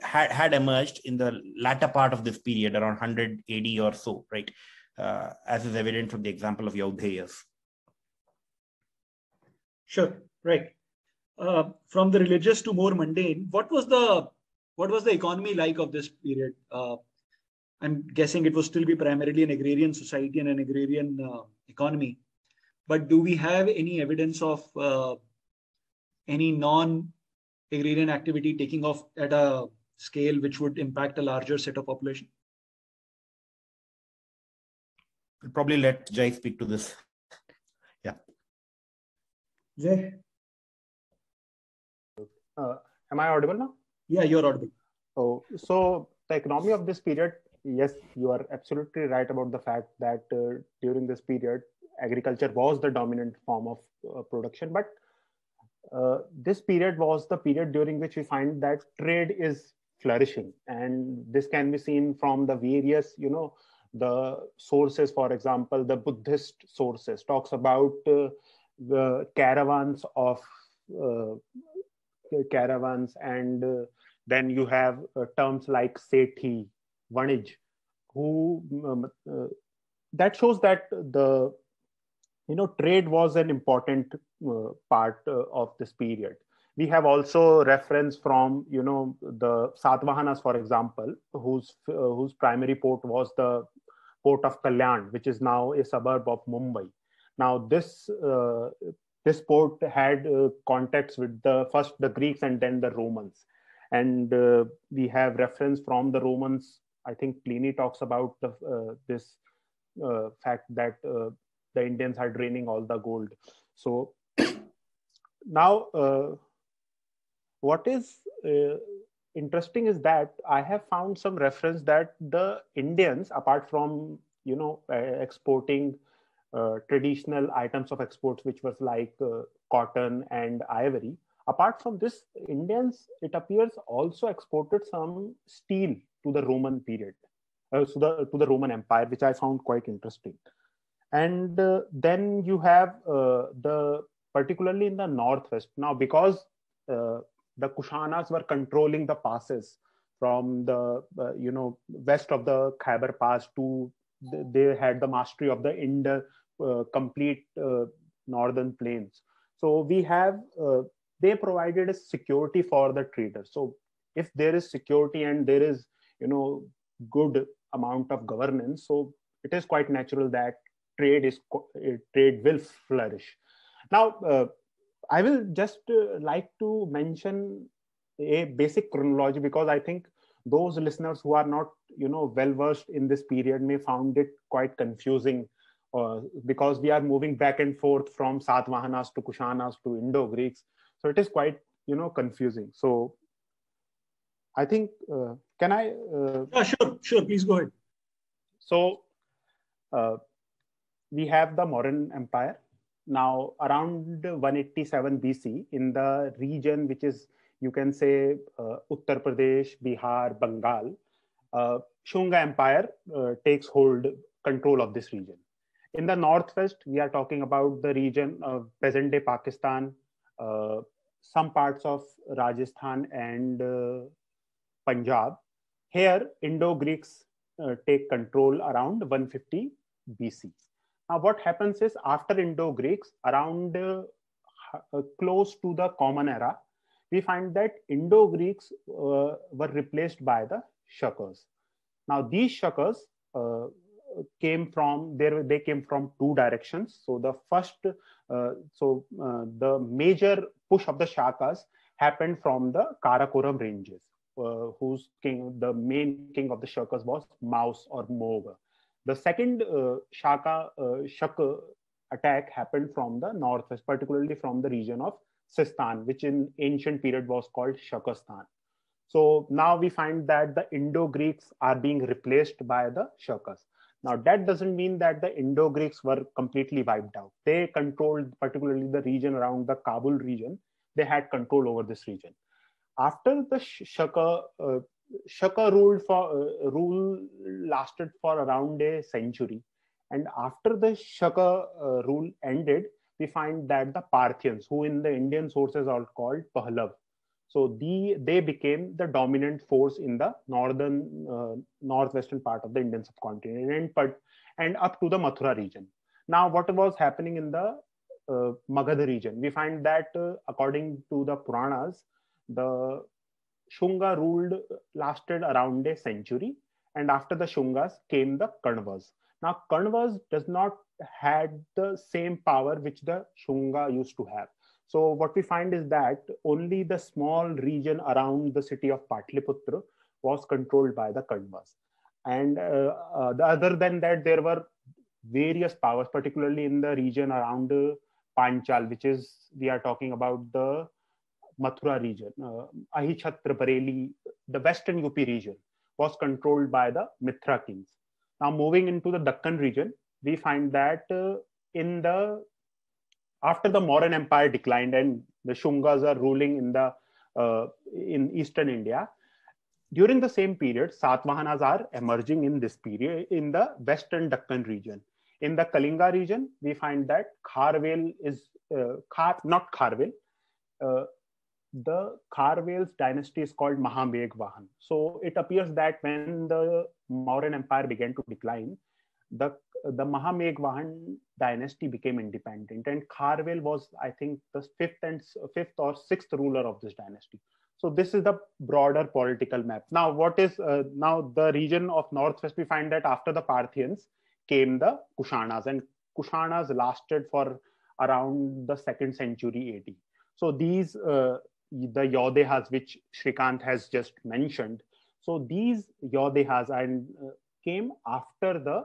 had, had emerged in the latter part of this period, around 100 AD or so, right, uh, as is evident from the example of Yaudheyas. Sure, right. Uh, from the religious to more mundane, what was the what was the economy like of this period? Uh, I'm guessing it will still be primarily an agrarian society and an agrarian uh, economy. But do we have any evidence of uh, any non-agrarian activity taking off at a scale which would impact a larger set of population? We'll probably let Jay speak to this. Yeah. Jay? Uh, am I audible now? Yeah, you're audible. Oh, so the economy of this period, yes, you are absolutely right about the fact that uh, during this period, agriculture was the dominant form of uh, production but uh, this period was the period during which we find that trade is flourishing. And this can be seen from the various you know the sources for example the buddhist sources talks about uh, the caravans of uh, caravans and uh, then you have uh, terms like sethi vanij who um, that shows that the you know, trade was an important uh, part uh, of this period. We have also reference from, you know, the satvahanas for example, whose uh, whose primary port was the port of Kalyan, which is now a suburb of Mumbai. Now, this uh, this port had uh, contacts with the first the Greeks and then the Romans, and uh, we have reference from the Romans. I think Pliny talks about the, this fact that the Indians are draining all the gold. So now, uh, what is uh, interesting is that I have found some reference that the Indians, apart from you know uh, exporting uh, traditional items of exports, which was like uh, cotton and ivory, apart from this, Indians, it appears, also exported some steel to the Roman period, uh, to the to the Roman Empire, which I found quite interesting and uh, then you have uh, the particularly in the northwest. Now because uh, the kushanas were controlling the passes from the uh, you know west of the khyber pass to they had the mastery of the ind uh, complete uh, northern plains. So we have they provided a security for the traders. So if there is security and there is you know good amount of governance so it is quite natural that trade is uh, trade will flourish. Now, uh, I will just uh, like to mention a basic chronology because I think those listeners who are not you know well versed in this period may found it quite confusing uh, because we are moving back and forth from Satavahanas to Kushanas to Indo-Greeks. So it is quite you know confusing. So I think uh, can I? Uh, yeah, sure, sure. Please go ahead. So we have the Mauryan Empire. Now, around 187 BC, in the region which is, you can say, uh, Uttar Pradesh, Bihar, Bengal, uh, Shunga Empire uh, takes hold control of this region. In the northwest, we are talking about the region of present-day Pakistan, uh, some parts of Rajasthan and uh, Punjab. Here, Indo-Greeks uh, take control around 150 BC. Now, what happens is after Indo-Greeks, around uh, uh, close to the Common Era, we find that Indo-Greeks uh, were replaced by the Shakas. Now, these Shakas uh, came from there. They came from two directions. So the first, uh, so uh, the major push of the Shakas happened from the Karakoram ranges, whose king, the main king of the Shakas was Maus or Moga. The second uh, Shaka uh, Shaka attack happened from the northwest, particularly from the region of Sistan, which in ancient period was called Shakastan. So now we find that the Indo-Greeks are being replaced by the Shakas. Now, that doesn't mean that the Indo Greeks were completely wiped out. They controlled, particularly the region around the Kabul region, they had control over this region. After the Shaka, uh, Shaka ruled for uh, rule lasted for around a century, and after the Shaka uh, rule ended, we find that the Parthians, who in the Indian sources are called Pahlav, so the, they became the dominant force in the northern, uh, northwestern part of the Indian subcontinent and, but, and up to the Mathura region. Now, what was happening in the uh, Magadha region? We find that uh, according to the Puranas, the Shunga ruled, lasted around a century. And after the Shungas came the Kanvas. Now, Kanvas does not had the same power which the Shunga used to have. So what we find is that only the small region around the city of Patliputra was controlled by the Kanvas. And uh, uh, the, other than that, there were various powers, particularly in the region around uh, Panchal, which is, we are talking about the Mathura region. Uh, Ahichhatra Bareli, the western UP region, was controlled by the Mithra kings. Now moving into the Dakkan region, we find that uh, in the after the Mauryan Empire declined and the Shungas are ruling in the uh, in eastern India, during the same period, Satvahanas are emerging in this period in the western Deccan region. In the Kalinga region, we find that Kharvel is uh, Khar, not Kharvel. Uh, the Kharvel's dynasty is called Mahamegvahan. So it appears that when the Mauryan Empire began to decline, the the Mahamegvahan dynasty became independent, and Kharvel was, I think, the fifth and fifth or sixth ruler of this dynasty. So this is the broader political map. Now, what is uh, now the region of northwest? We find that after the Parthians came the Kushanas, and Kushanas lasted for around the second century AD. So these uh, the Yodehas, which Shrikant has just mentioned. So these Yodehas and uh, came after the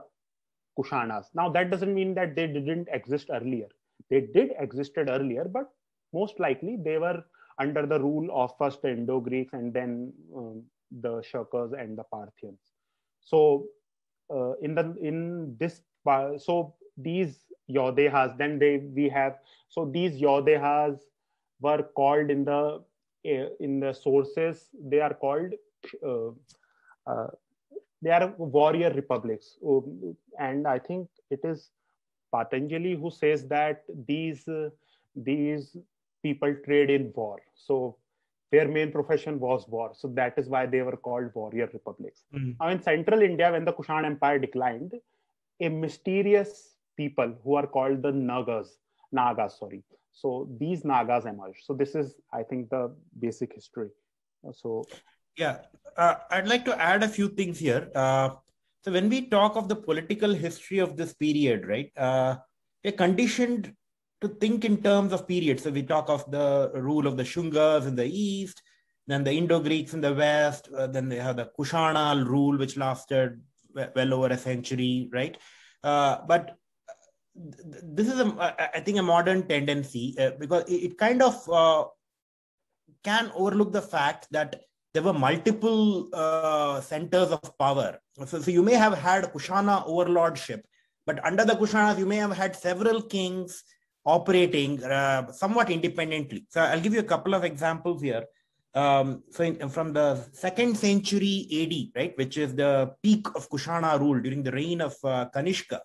Kushanas. Now, that doesn't mean that they didn't exist earlier. They did existed earlier, but most likely they were under the rule of first the Indo-Greeks and then um, the Shakas and the Parthians. So, uh, in the in this, so these Yodehas, then they we have so these Yodehas were called in the uh, in the sources. They are called uh, uh, they are warrior republics. Um, and i think it is patanjali who says that these uh, these people trade in war. So their main profession was war. So that is why they were called warrior republics. Mm-hmm. now in central india when the kushan empire declined a mysterious people who are called the nagas nagas sorry so these nagas emerged so this is i think the basic history so yeah, uh, I'd like to add a few things here. Uh, so when we talk of the political history of this period, right, uh, we're conditioned to think in terms of periods. So we talk of the rule of the Shungas in the east, then the Indo-Greeks in the west, uh, then they have the Kushanal rule, which lasted well over a century, right? Uh, but this is, a, I think, a modern tendency uh, because it, it, kind of can overlook the fact that there were multiple uh, centers of power. So, so you may have had Kushana overlordship, but under the Kushanas, you may have had several kings operating uh, somewhat independently. So I'll give you a couple of examples here. Um, so in, from the second century AD, right, which is the peak of Kushana rule during the reign of uh, Kanishka,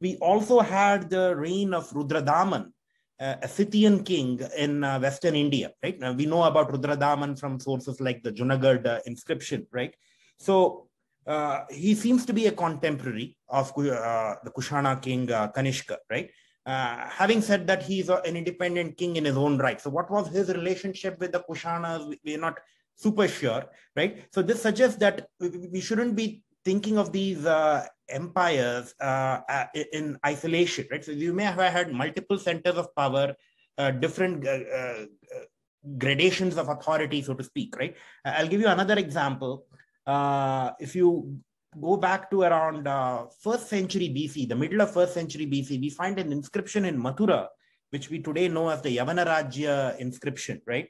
we also had the reign of Rudradaman, uh, a Scythian king in uh, Western India, right? Now, we know about Rudradaman from sources like the Junagadh uh, inscription, right? So uh, he seems to be a contemporary of uh, the Kushana king uh, Kanishka, right? having said that, he's an independent king in his own right. So, what was his relationship with the Kushanas? We're not super sure, right? So, this suggests that we shouldn't be thinking of these uh, empires uh, uh, in isolation, right? So you may have had multiple centers of power, uh, different uh, uh, gradations of authority, so to speak, right? I'll give you another example. if you go back to around first century BC, the middle of first century BC, we find an inscription in Mathura, which we today know as the Yavanarajya inscription, right?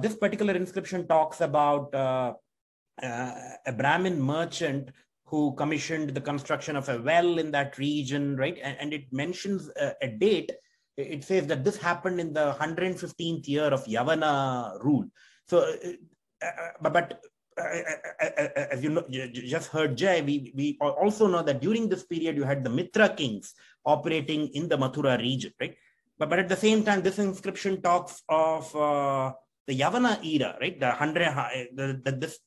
this particular inscription talks about uh, a Brahmin merchant who commissioned the construction of a well in that region, right? And, and it mentions a, a, date. It says that this happened in the 115th year of Yavana rule. So, uh, uh, but uh, as you know, you just heard Jay, we, we also know that during this period you had the Mitra kings operating in the Mathura region, right? But, but at the same time, this inscription talks of uh, the Yavana era, right? The hundred, the, the, this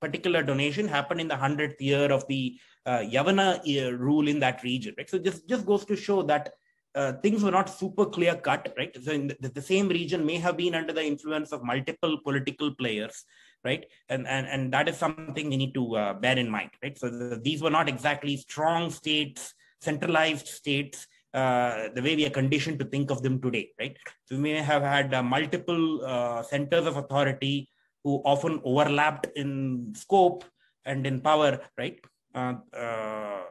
particular donation happened in the 100th year of the uh, Yavana uh, rule in that region, right? So this just goes to show that uh, things were not super clear cut, right? So the, the, same region may have been under the influence of multiple political players, right? And and and that is something we need to uh, bear in mind, right? So the, these were not exactly strong states, centralized states. Uh, the way we are conditioned to think of them today, right? So we may have had uh, multiple centers of authority who often overlapped in scope and in power, right? Uh, uh,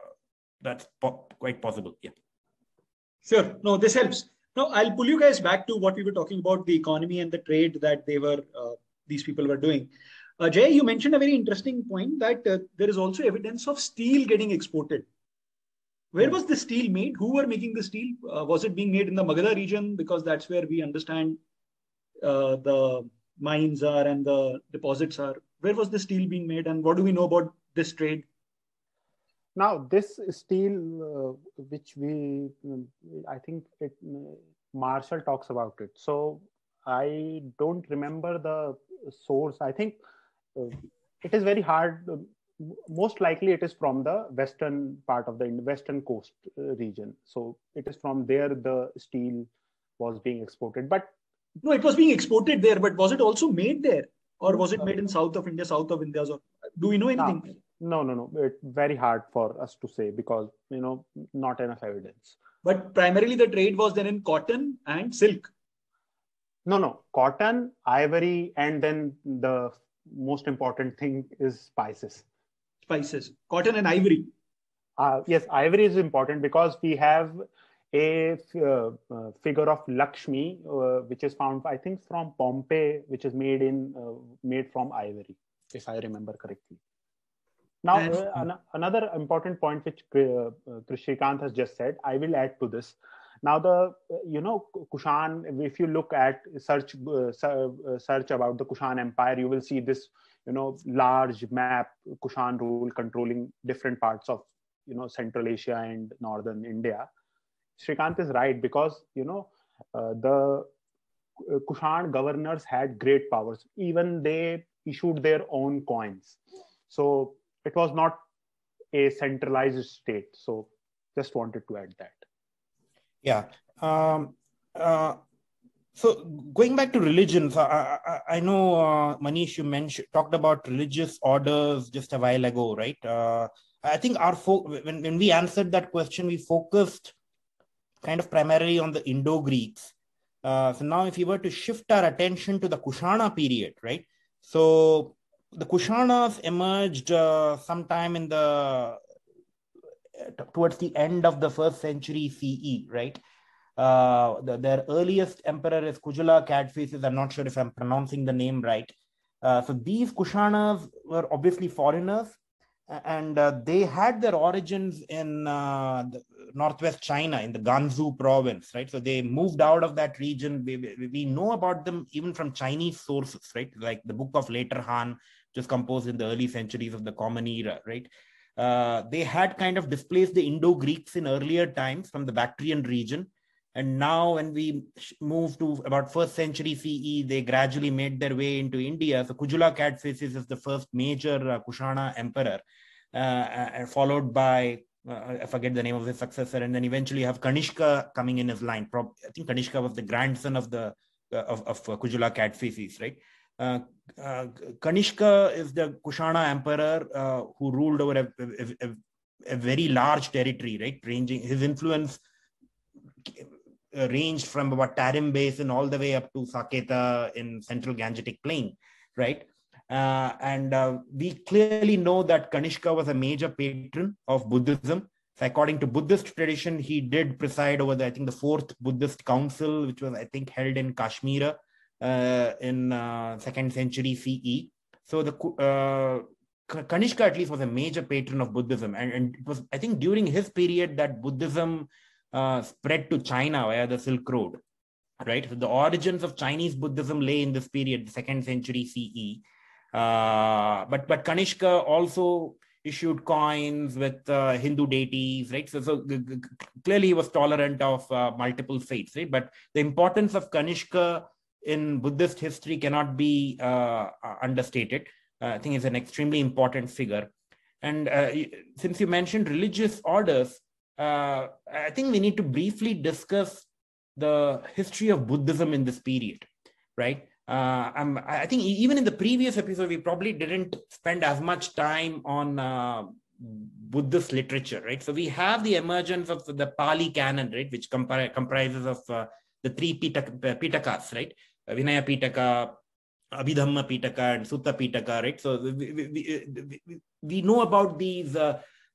that's po- quite possible. Yeah. Sure. No, this helps. Now I'll pull you guys back to what we were talking about the economy and the trade that they were uh, these people were doing. Uh, Jay, you mentioned a very interesting point that uh, there is also evidence of steel getting exported. Where was the steel made? Who were making the steel? Uh, was it being made in the Magadha region? Because that's where we understand uh, the mines are and the deposits are. Where was the steel being made, and what do we know about this trade? Now, this steel, uh, which we, I think it, Marshall talks about it. So I don't remember the source. I think uh, it is very hard. Most likely, it is from the western part of the western coast uh, region. So it is from there the steel was being exported. But no, it was being exported there, but was it also made there? Or was it made in south of India, south of India? Or do we know anything? No, no, no. It's very hard for us to say because you know not enough evidence. But primarily the trade was then in cotton and silk. No, no, cotton, ivory, and then the most important thing is spices. Spices, cotton and ivory. Uh, yes, ivory is important because we have a uh, uh, figure of Lakshmi, uh, which is found, I think, from Pompeii, which is made in made from ivory, if I remember correctly. Now, an another important point which uh, Shrikant has just said, I will add to this. Now, the you know Kushan, if you look at search uh, search about the Kushan Empire, you will see this you know large map Kushan rule controlling different parts of you know Central Asia and northern India Shrikant is right because you know uh, the uh, Kushan governors had great powers. Even they issued their own coins, so it was not a centralized state. So just wanted to add that. Yeah. Um, uh, so going back to religions, I, I, I know uh, Manish, you mentioned talked about religious orders just a while ago, right? Uh, I think our fo- when when we answered that question, we focused kind of primarily on the Indo-Greeks. Uh, so now if you were to shift our attention to the Kushana period, right? So the Kushanas emerged uh, sometime in the towards the end of the first century CE, right? Uh, the, their earliest emperor is Kujula Cadphises. I'm not sure if I'm pronouncing the name right. Uh, so these Kushanas were obviously foreigners, and uh, they had their origins in uh, northwest China, in the Gansu province, right? So they moved out of that region. We, we, know about them even from Chinese sources, right? Like the Book of Later Han, just composed in the early centuries of the Common Era, right? Uh, they had kind of displaced the Indo-Greeks in earlier times from the Bactrian region. And now, when we move to about first century CE, they gradually made their way into India. So Kujula Cadphises is the first major uh, Kushana emperor, uh, uh followed by uh, I forget the name of his successor, and then eventually you have Kanishka coming in his line. I think Kanishka was the grandson of the uh, of, of uh, Kujula Cadphises, right? Uh, uh, Kanishka is the Kushana emperor uh, who ruled over a, a, a, a, very large territory, right? Ranging his influence ranged from about Tarim Basin all the way up to Saketa in central Gangetic Plain, right? Uh, and uh, we clearly know that Kanishka was a major patron of Buddhism. So according to Buddhist tradition, he did preside over the, I think, the fourth Buddhist council, which was, I think, held in Kashmir uh, in uh, second century CE. So the uh, Kanishka at least was a major patron of Buddhism, and, and it was I think during his period that Buddhism uh, spread to China via the Silk Road. Right, so the origins of Chinese Buddhism lay in this period, the second century CE. Uh, but but Kanishka also issued coins with uh, Hindu deities, right? So, so clearly he was tolerant of uh, multiple faiths, right? But the importance of Kanishka in Buddhist history cannot be uh, uh understated. Uh, I think he's an extremely important figure. And since you mentioned religious orders, I think we need to briefly discuss the history of Buddhism in this period, right? Uh, i think even in the previous episode, we probably didn't spend as much time on uh, Buddhist literature, right? So we have the emergence of the Pali canon, right, which compri- comprises of uh, the three Pitaka, Pitakas, right? Uh, Vinaya Pitaka, Abhidhamma Pitaka, and Sutta Pitaka, right? So we, we, we, we know about these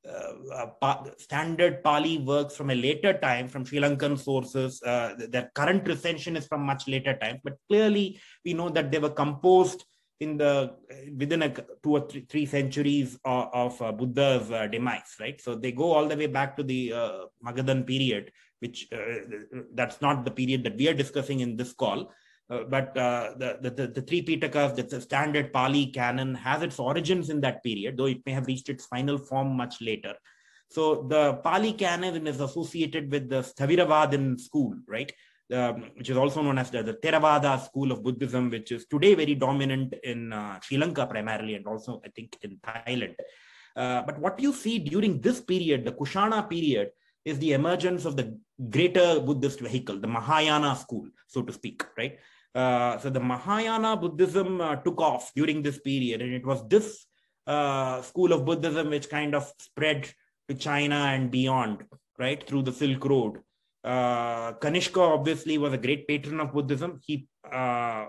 uh, uh, uh standard Pali works from a later time from Sri Lankan sources. Uh, their current recension is from much later times, but clearly we know that they were composed in the within a two or three, three centuries of, of uh, Buddha's uh, demise, right? So they go all the way back to the uh, Magadhan period, which uh, that's not the period that we are discussing in this call. Uh, but uh, the, the, the three Pitakas, the standard Pali canon, has its origins in that period, though it may have reached its final form much later. So the Pali canon is associated with the Sthaviravadan school, right? Um, which is also known as the, the, Theravada school of Buddhism, which is today very dominant in uh, Sri Lanka primarily, and also I think in Thailand. Uh, but what you see during this period, the Kushana period, is the emergence of the greater Buddhist vehicle, the Mahayana school, so to speak, right? Uh, so the Mahayana Buddhism uh, took off during this period, and it was this uh, school of Buddhism which kind of spread to China and beyond, right, through the Silk Road. Uh, Kanishka obviously was a great patron of Buddhism. He uh,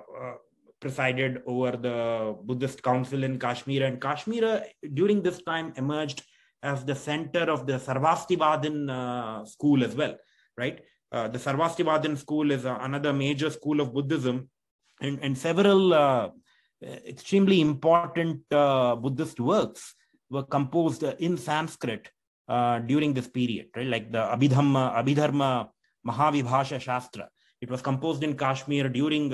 presided over the Buddhist Council in Kashmir, and Kashmir during this time emerged as the center of the Sarvastivadin school as well, right? Uh, the Sarvastivadin school is uh, another major school of Buddhism, and, and several uh, extremely important uh, Buddhist works were composed in Sanskrit during this period, right? Like the Abhidhamma, Abhidharma Mahavibhasha Shastra. It was composed in Kashmir during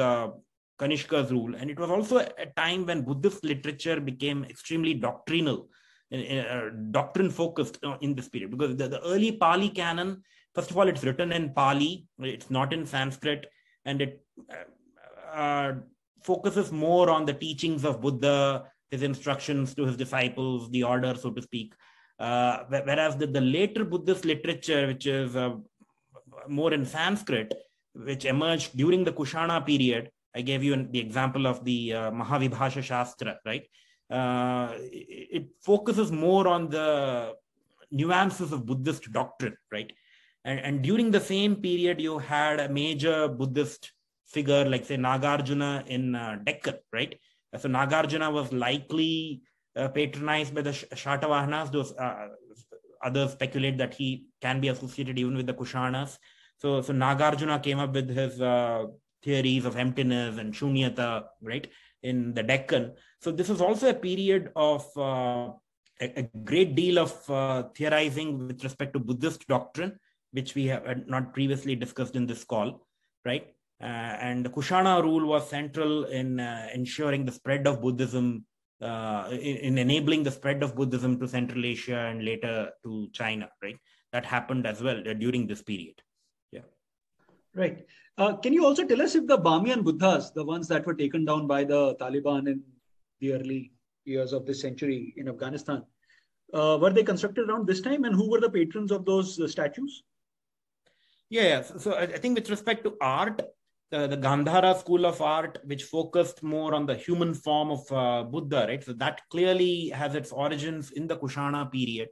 Kanishka's rule, and it was also a time when Buddhist literature became extremely doctrinal, uh, doctrine focused in this period, because the, the early Pali canon first of all it's written in pali it's not in sanskrit and it uh, uh, focuses more on the teachings of buddha his instructions to his disciples the order so to speak. Uh, whereas the, the, later buddhist literature which is uh, more in sanskrit which emerged during the kushana period i gave you the example of the uh, mahavibhasha shastra right? Uh, it focuses more on the nuances of buddhist doctrine right and, and during the same period, you had a major Buddhist figure like, say, Nagarjuna in uh, Deccan, right? So Nagarjuna was likely uh, patronized by the Shatavahanas. Those uh, others speculate that he can be associated even with the Kushanas. So, so Nagarjuna came up with his uh, theories of emptiness and shunyata, right, in the Deccan. So this is also a period of uh, a, a, great deal of uh, theorizing with respect to Buddhist doctrine which we have not previously discussed in this call, right? Uh, and the Kushana rule was central in uh, ensuring the spread of Buddhism, uh, in, in, enabling the spread of Buddhism to Central Asia and later to China, right? That happened as well uh, during this period. Yeah. Right. Uh, can you also tell us if the Bamiyan Buddhas, the ones that were taken down by the Taliban in the early years of this century in Afghanistan, uh, were they constructed around this time and who were the patrons of those statues? Yeah, so, I think with respect to art, the, the Gandhara school of art, which focused more on the human form of uh, Buddha, right? So that clearly has its origins in the Kushana period.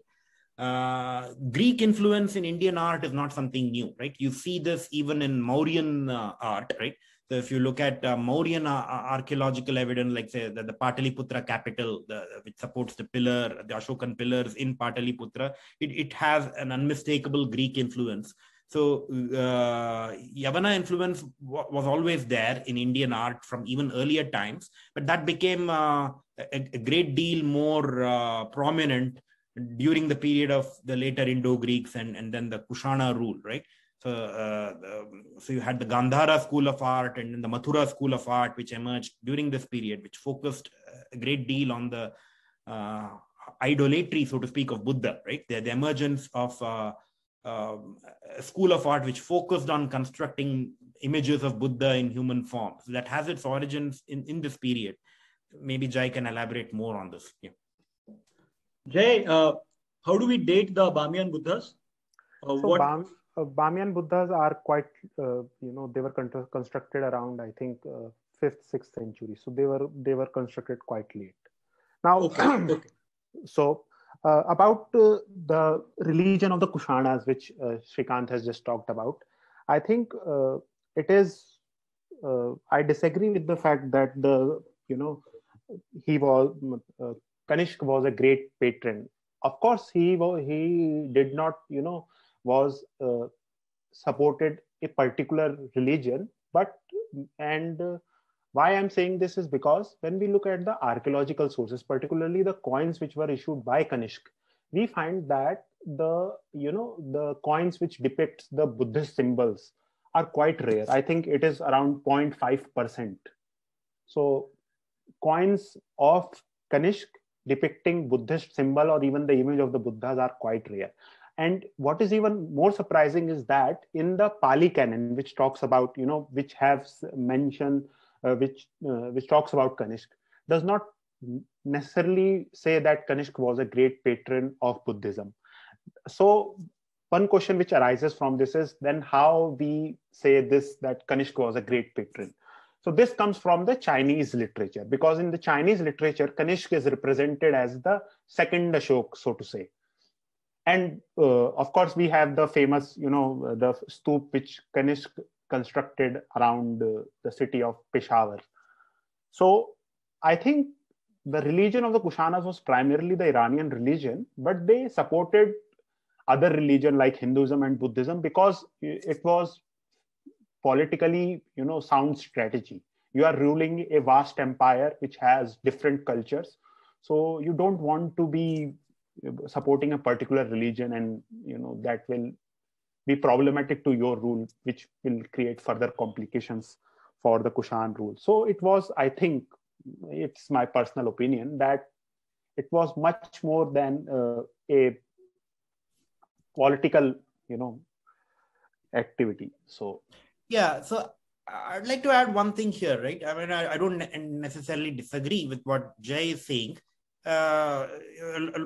Uh, Greek influence in Indian art is not something new, right? You see this even in Mauryan uh, art, right? So if you look at uh, Mauryan uh, archaeological evidence, like say the, the Pataliputra capital, the, which supports the pillar, the Ashokan pillars in Pataliputra, it, it has an unmistakable Greek influence. So uh, Yavana influence was always there in Indian art from even earlier times, but that became uh, a, a, great deal more uh, prominent during the period of the later Indo-Greeks and, and then the Kushana rule, right? So, uh, so you had the Gandhara school of art and the Mathura school of art, which emerged during this period, which focused a great deal on the uh, idolatry, so to speak, of Buddha, right? The, the emergence of uh, um, a school of art which focused on constructing images of Buddha in human form. So that has its origins in, in this period. Maybe Jay can elaborate more on this. Yeah. Jay, uh, how do we date the Bamiyan Buddhas? Uh, so what... Bam, uh, Bamiyan Buddhas are quite, uh, you know, they were con- constructed around, I think, uh, fifth, sixth century. So they were they were constructed quite late. Now, okay. okay. so uh, about uh, the religion of the Kushanas, which uh, Shrikanth has just talked about, I think uh, it is. Uh, I disagree with the fact that the you know he was uh, Kanishk was a great patron. Of course, he he did not you know was supported a particular religion, but and why I'm saying this is because when we look at the archaeological sources, particularly the coins which were issued by Kanishk, we find that the you know the coins which depict the Buddhist symbols are quite rare. I think it is around 0.5 percent. So coins of Kanishk depicting Buddhist symbol or even the image of the Buddhas are quite rare. And what is even more surprising is that in the Pali canon, which talks about, you know, which has mentioned which uh, which talks about Kanishk, does not necessarily say that Kanishk was a great patron of Buddhism. So one question which arises from this is then how we say this that Kanishk was a great patron. So this comes from the Chinese literature because in the Chinese literature, Kanishk is represented as the second Ashok, so to say. And uh, of course, we have the famous, you know, the stoop which Kanishk constructed around uh, the city of Peshawar. So I think the religion of the Kushanas was primarily the Iranian religion, but they supported other religion like Hinduism and Buddhism because it was politically, you know, sound strategy. You are ruling a vast empire which has different cultures, so you don't want to be supporting a particular religion, and you know that will be problematic to your rule, which will create further complications for the Kushan rule. So it was, I think, it's my personal opinion that it was much more than uh, a political, you know, activity. So yeah, so I'd like to add one thing here, right? I mean, I, I don't necessarily disagree with what Jay is saying uh,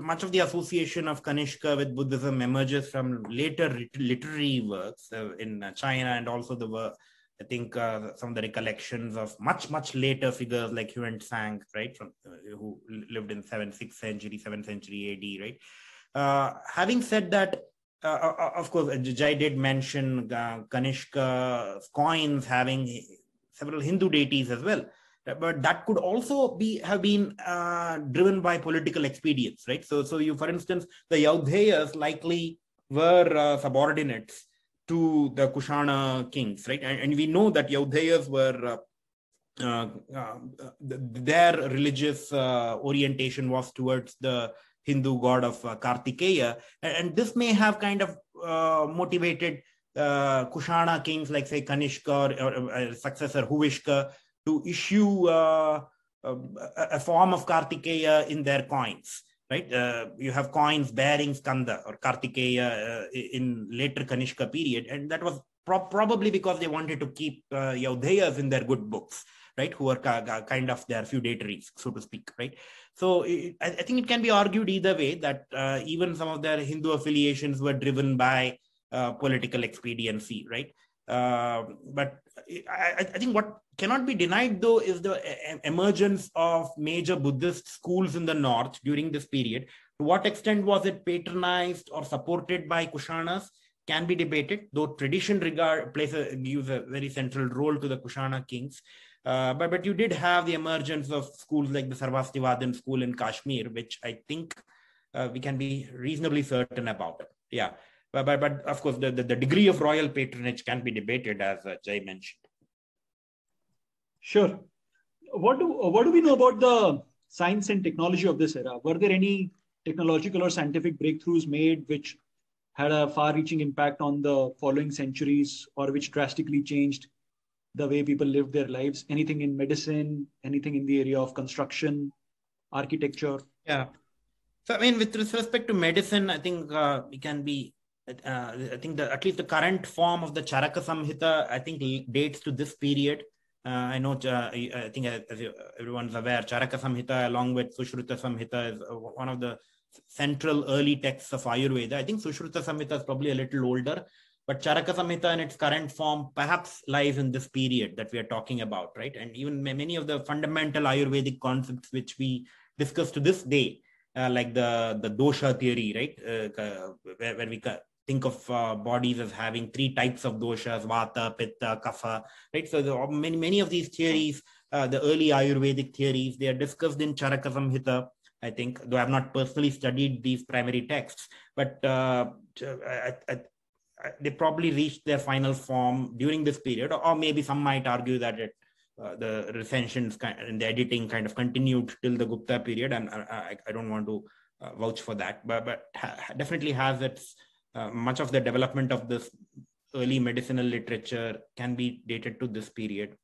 much of the association of Kanishka with Buddhism emerges from later literary works uh, in uh, China and also the work. I think uh, some of the recollections of much much later figures like Huan Tsang, right, from uh, who lived in seventh, sixth century, seventh century AD, right. Uh, having said that, of course, Jay did mention Kanishka coins having several Hindu deities as well but that could also be have been uh, driven by political expedience, right? So, so you, for instance, the Yaudheyas likely were uh, subordinates to the Kushana kings, right? And, and we know that Yaudheyas were uh, uh, uh their religious uh, orientation was towards the Hindu god of Kartikeya, and, and, this may have kind of motivated Kushana kings like say Kanishka or, or successor Huvishka to issue uh, a, a, form of Kartikeya in their coins. Right, uh, you have coins bearing Skanda or Kartikeya uh, in later Kanishka period, and that was pro- probably because they wanted to keep uh, in their good books, right? Who are kind of their feudatories, so to speak, right? So it, I, I, think it can be argued either way that uh, even some of their Hindu affiliations were driven by uh, political expediency, right? Uh, but I, I, think what cannot be denied, though, is the emergence of major Buddhist schools in the north during this period. To what extent was it patronized or supported by Kushanas can be debated, though tradition regard plays a, gives a very central role to the Kushana kings. Uh, but but you did have the emergence of schools like the Sarvastivadin school in Kashmir, which I think uh, we can be reasonably certain about. Yeah. But, but, but of course, the, the, the, degree of royal patronage can be debated, as uh, Jay mentioned. Sure. What do, what do we know about the science and technology of this era? Were there any technological or scientific breakthroughs made which had a far reaching impact on the following centuries or which drastically changed the way people lived their lives? Anything in medicine, anything in the area of construction, architecture? Yeah. So, I mean, with respect to medicine, I think uh, we can be, uh, I think the, at least the current form of the Charaka Samhita, I think dates to this period. Uh, I know, uh, I think as everyone's aware, Charaka Samhita along with Sushruta Samhita is uh, one of the central early texts of Ayurveda. I think Sushruta Samhita is probably a little older, but Charaka Samhita in its current form perhaps lies in this period that we are talking about, right? And even many of the fundamental Ayurvedic concepts which we discuss to this day, uh, like the, the dosha theory, right? Uh, where, where we think of uh, bodies as having three types of doshas, vata, pitta, kapha, right? So the, many, many of these theories, uh, the early Ayurvedic theories, they are discussed in Charaka Samhita. I think, though I've not personally studied these primary texts, but uh, I, I, I, they probably reached their final form during this period, or maybe some might argue that it, uh, the recensions and the editing kind of continued till the Gupta period, and I, I don't want to uh, vouch for that, but but ha- definitely has its uh, much of the development of this early medicinal literature can be dated to this period.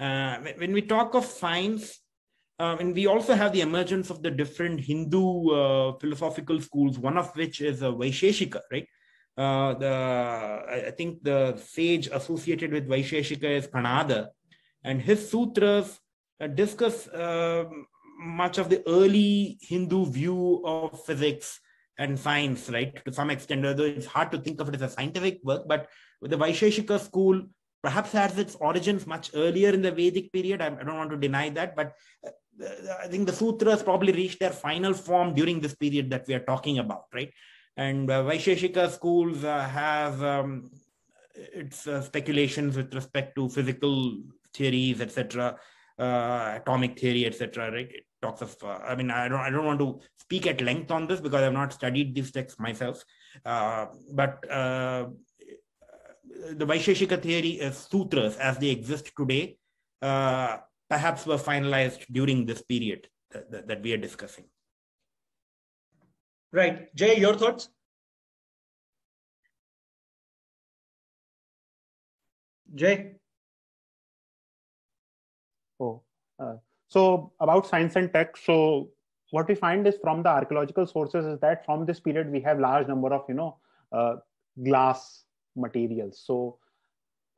Uh, when we talk of science, uh, and we also have the emergence of the different Hindu uh, philosophical schools, one of which is uh, Vaisheshika, right? Uh, the I think the sage associated with Vaisheshika is Kanada, and his sutras uh, discuss much of the early Hindu view of physics and science, right? To some extent, although it's hard to think of it as a scientific work, but the Vaisheshika school perhaps has its origins much earlier in the Vedic period. I, don't want to deny that, but I think the sutras probably reached their final form during this period that we are talking about, right? And uh, Vaisheshika schools uh, have um, its uh, speculations with respect to physical theories, etc., uh, atomic theory, etc. Right? It talks of. Uh, I mean, I don't. I don't want to speak at length on this because I've not studied these texts myself. Uh, but the Vaisheshika theory is sutras as they exist today perhaps were finalized during this period that, that, that we are discussing. Right. Jay, your thoughts? Jay? Oh, uh, so about science and tech. So what we find is from the archaeological sources is that from this period we have large number of you know uh, glass materials. So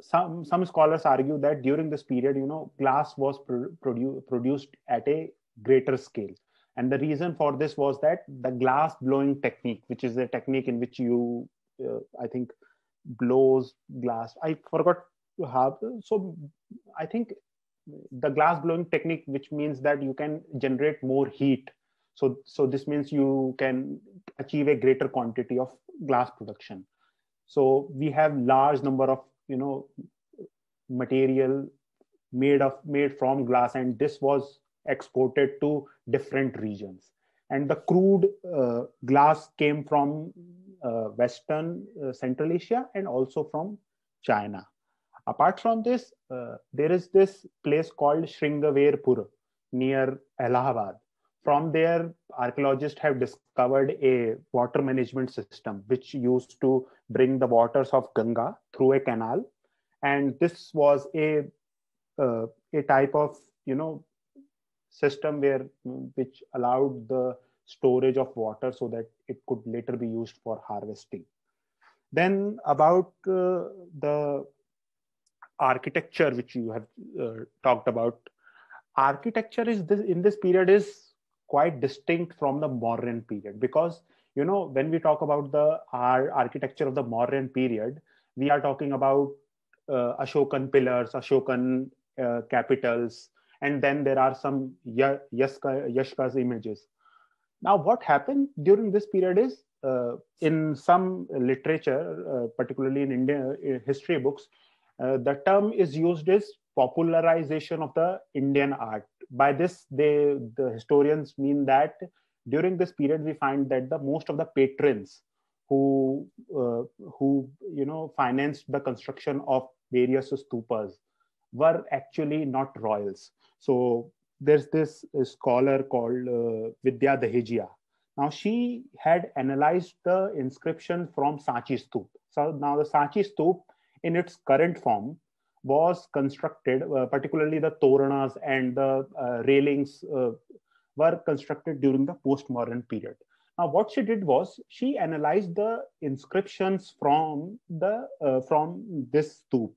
some some scholars argue that during this period you know glass was produ- produced at a greater scale and the reason for this was that the glass blowing technique which is a technique in which you uh, i think blows glass i forgot to have so i think the glass blowing technique which means that you can generate more heat. So so this means you can achieve a greater quantity of glass production. So we have large number of you know material made of made from glass and this was exported to different regions. And the crude uh, glass came from uh, western uh, central asia and also from china apart from this uh, there is this place called shringaverpur near allahabad from there archaeologists have discovered a water management system which used to bring the waters of Ganga through a canal. And this was a, uh, a type of, you know, system where which allowed the storage of water so that it could later be used for harvesting. Then about uh, the architecture which you have uh, talked about, architecture is this in this period is quite distinct from the modern period because you know when we talk about the our architecture of the Mauryan period we are talking about uh, ashokan pillars ashokan uh, capitals and then there are some Yashka, yashka's images. Now what happened during this period is uh, in some literature uh, particularly in indian uh, history books uh, the term is used as popularization of the indian art by this they the historians mean that during this period we find that the most of the patrons who uh, who you know financed the construction of various stupas were actually not royals. So there's this scholar called uh, Vidya Dehejia. Now she had analyzed the inscription from Sanchi Stup. So now the Sanchi Stup in its current form was constructed, uh, particularly the toranas and the uh, railings uh, were constructed during the post-Mauryan period. Now, what she did was she analyzed the inscriptions from the uh, from this stup,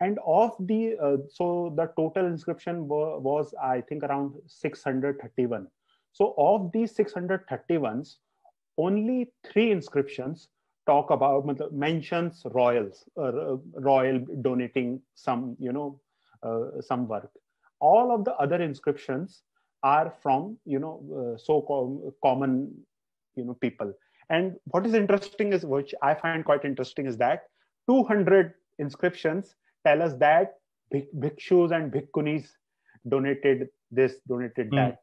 and of the uh, so the total inscription was I think around 631. So of these 631s, only three inscriptions talk about mentions royals uh, royal donating some you know uh, some work. All of the other inscriptions are from you know uh, so called common you know people. And what is interesting is which i find quite interesting is that 200 inscriptions tell us that bhikshus and bhikkhunis donated this donated mm. that.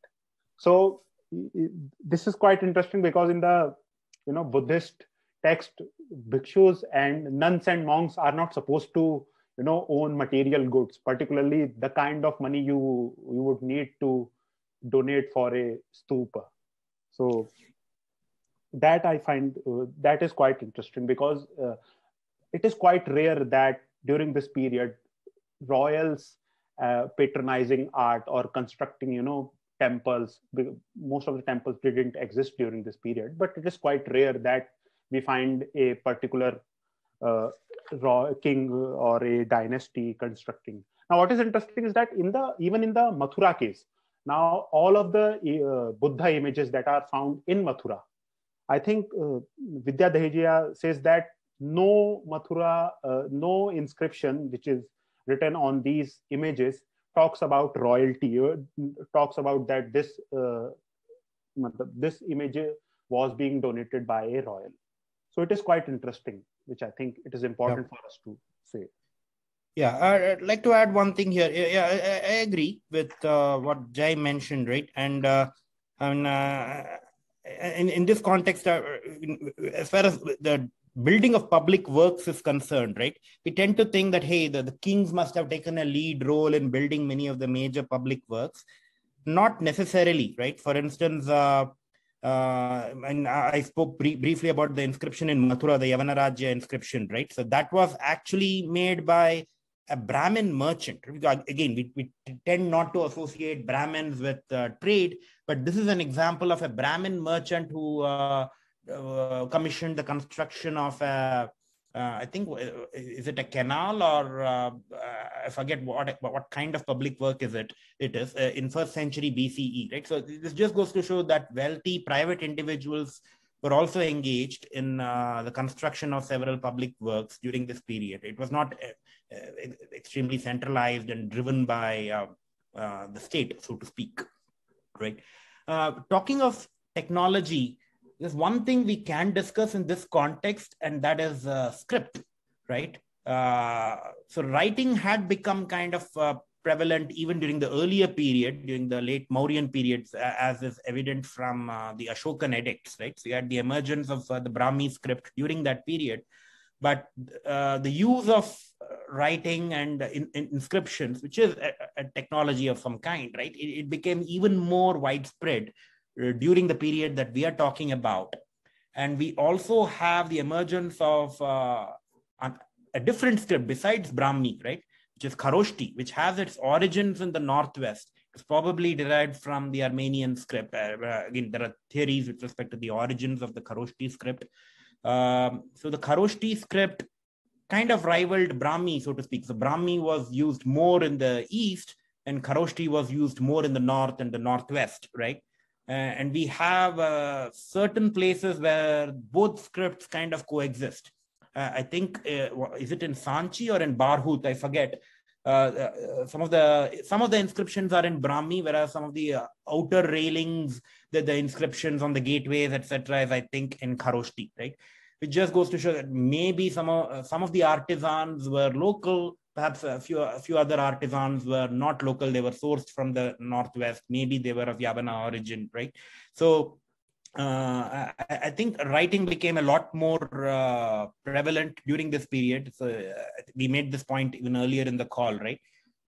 So this is quite interesting because in the you know buddhist text bhikshus and nuns and monks are not supposed to you know own material goods particularly the kind of money you you would need to donate for a stupa. So that i find uh, that is quite interesting because uh, it is quite rare that during this period royals uh, patronizing art or constructing you know temples most of the temples didn't exist during this period but it is quite rare that we find a particular uh, king or a dynasty constructing. Now, what is interesting is that in the even in the Mathura case, now all of the uh, Buddha images that are found in Mathura, I think uh, Vidya Dehejia says that no Mathura, uh, no inscription which is written on these images talks about royalty, uh, talks about that this uh, this image was being donated by a royal. So it is quite interesting, which I think it is important yeah. for us to say. Yeah, I'd like to add one thing here. Yeah, I, I agree with uh, what jay mentioned, right? And uh, and uh, in in this context, uh, as far as the building of public works is concerned, right? We tend to think that hey, the, the kings must have taken a lead role in building many of the major public works. Not necessarily, right? For instance, uh, uh, and I spoke briefly about the inscription in Mathura, the Yavanarajya inscription, right? So that was actually made by a Brahmin merchant. Again, we, we tend not to associate Brahmins with uh, trade, but this is an example of a Brahmin merchant who uh, uh commissioned the construction of a uh, I think uh, is it a canal or uh, uh, I forget what what kind of public work is it? It is uh, in first century BCE, right? So this just goes to show that wealthy private individuals were also engaged in uh, the construction of several public works during this period. It was not extremely centralized and driven by the state, so to speak, right? talking of technology, there's one thing we can discuss in this context, and that is uh, script, right? Uh, so writing had become kind of uh, prevalent even during the earlier period, during the late Mauryan periods, as is evident from uh, the Ashokan edicts, right? So you had the emergence of uh, the Brahmi script during that period. But uh, the use of writing and in, in inscriptions, which is a, a, technology of some kind, right? It, it became even more widespread during the period that we are talking about. And we also have the emergence of uh, a different script besides Brahmi, right? Which is Kharoshti, which has its origins in the Northwest. It's probably derived from the Aramaic script. Uh, uh again, there are theories with respect to the origins of the Kharoshti script. Um, so the Kharoshti script kind of rivaled Brahmi, so to speak. So Brahmi was used more in the east, and Kharoshti was used more in the north and the northwest, right? Uh, and we have uh, certain places where both scripts kind of coexist. Uh, I think is it in Sanchi or in Bharhut? I forget. Some of the some of the inscriptions are in Brahmi, whereas some of the outer railings, the, the inscriptions on the gateways, etc., is I think in Kharoshti, right? It just goes to show that maybe some of some of the artisans were local, perhaps a few a few other artisans were not local they were sourced from the northwest maybe they were of yavana origin right so uh, I, I, think writing became a lot more uh, prevalent during this period. So uh, we made this point even earlier in the call, right?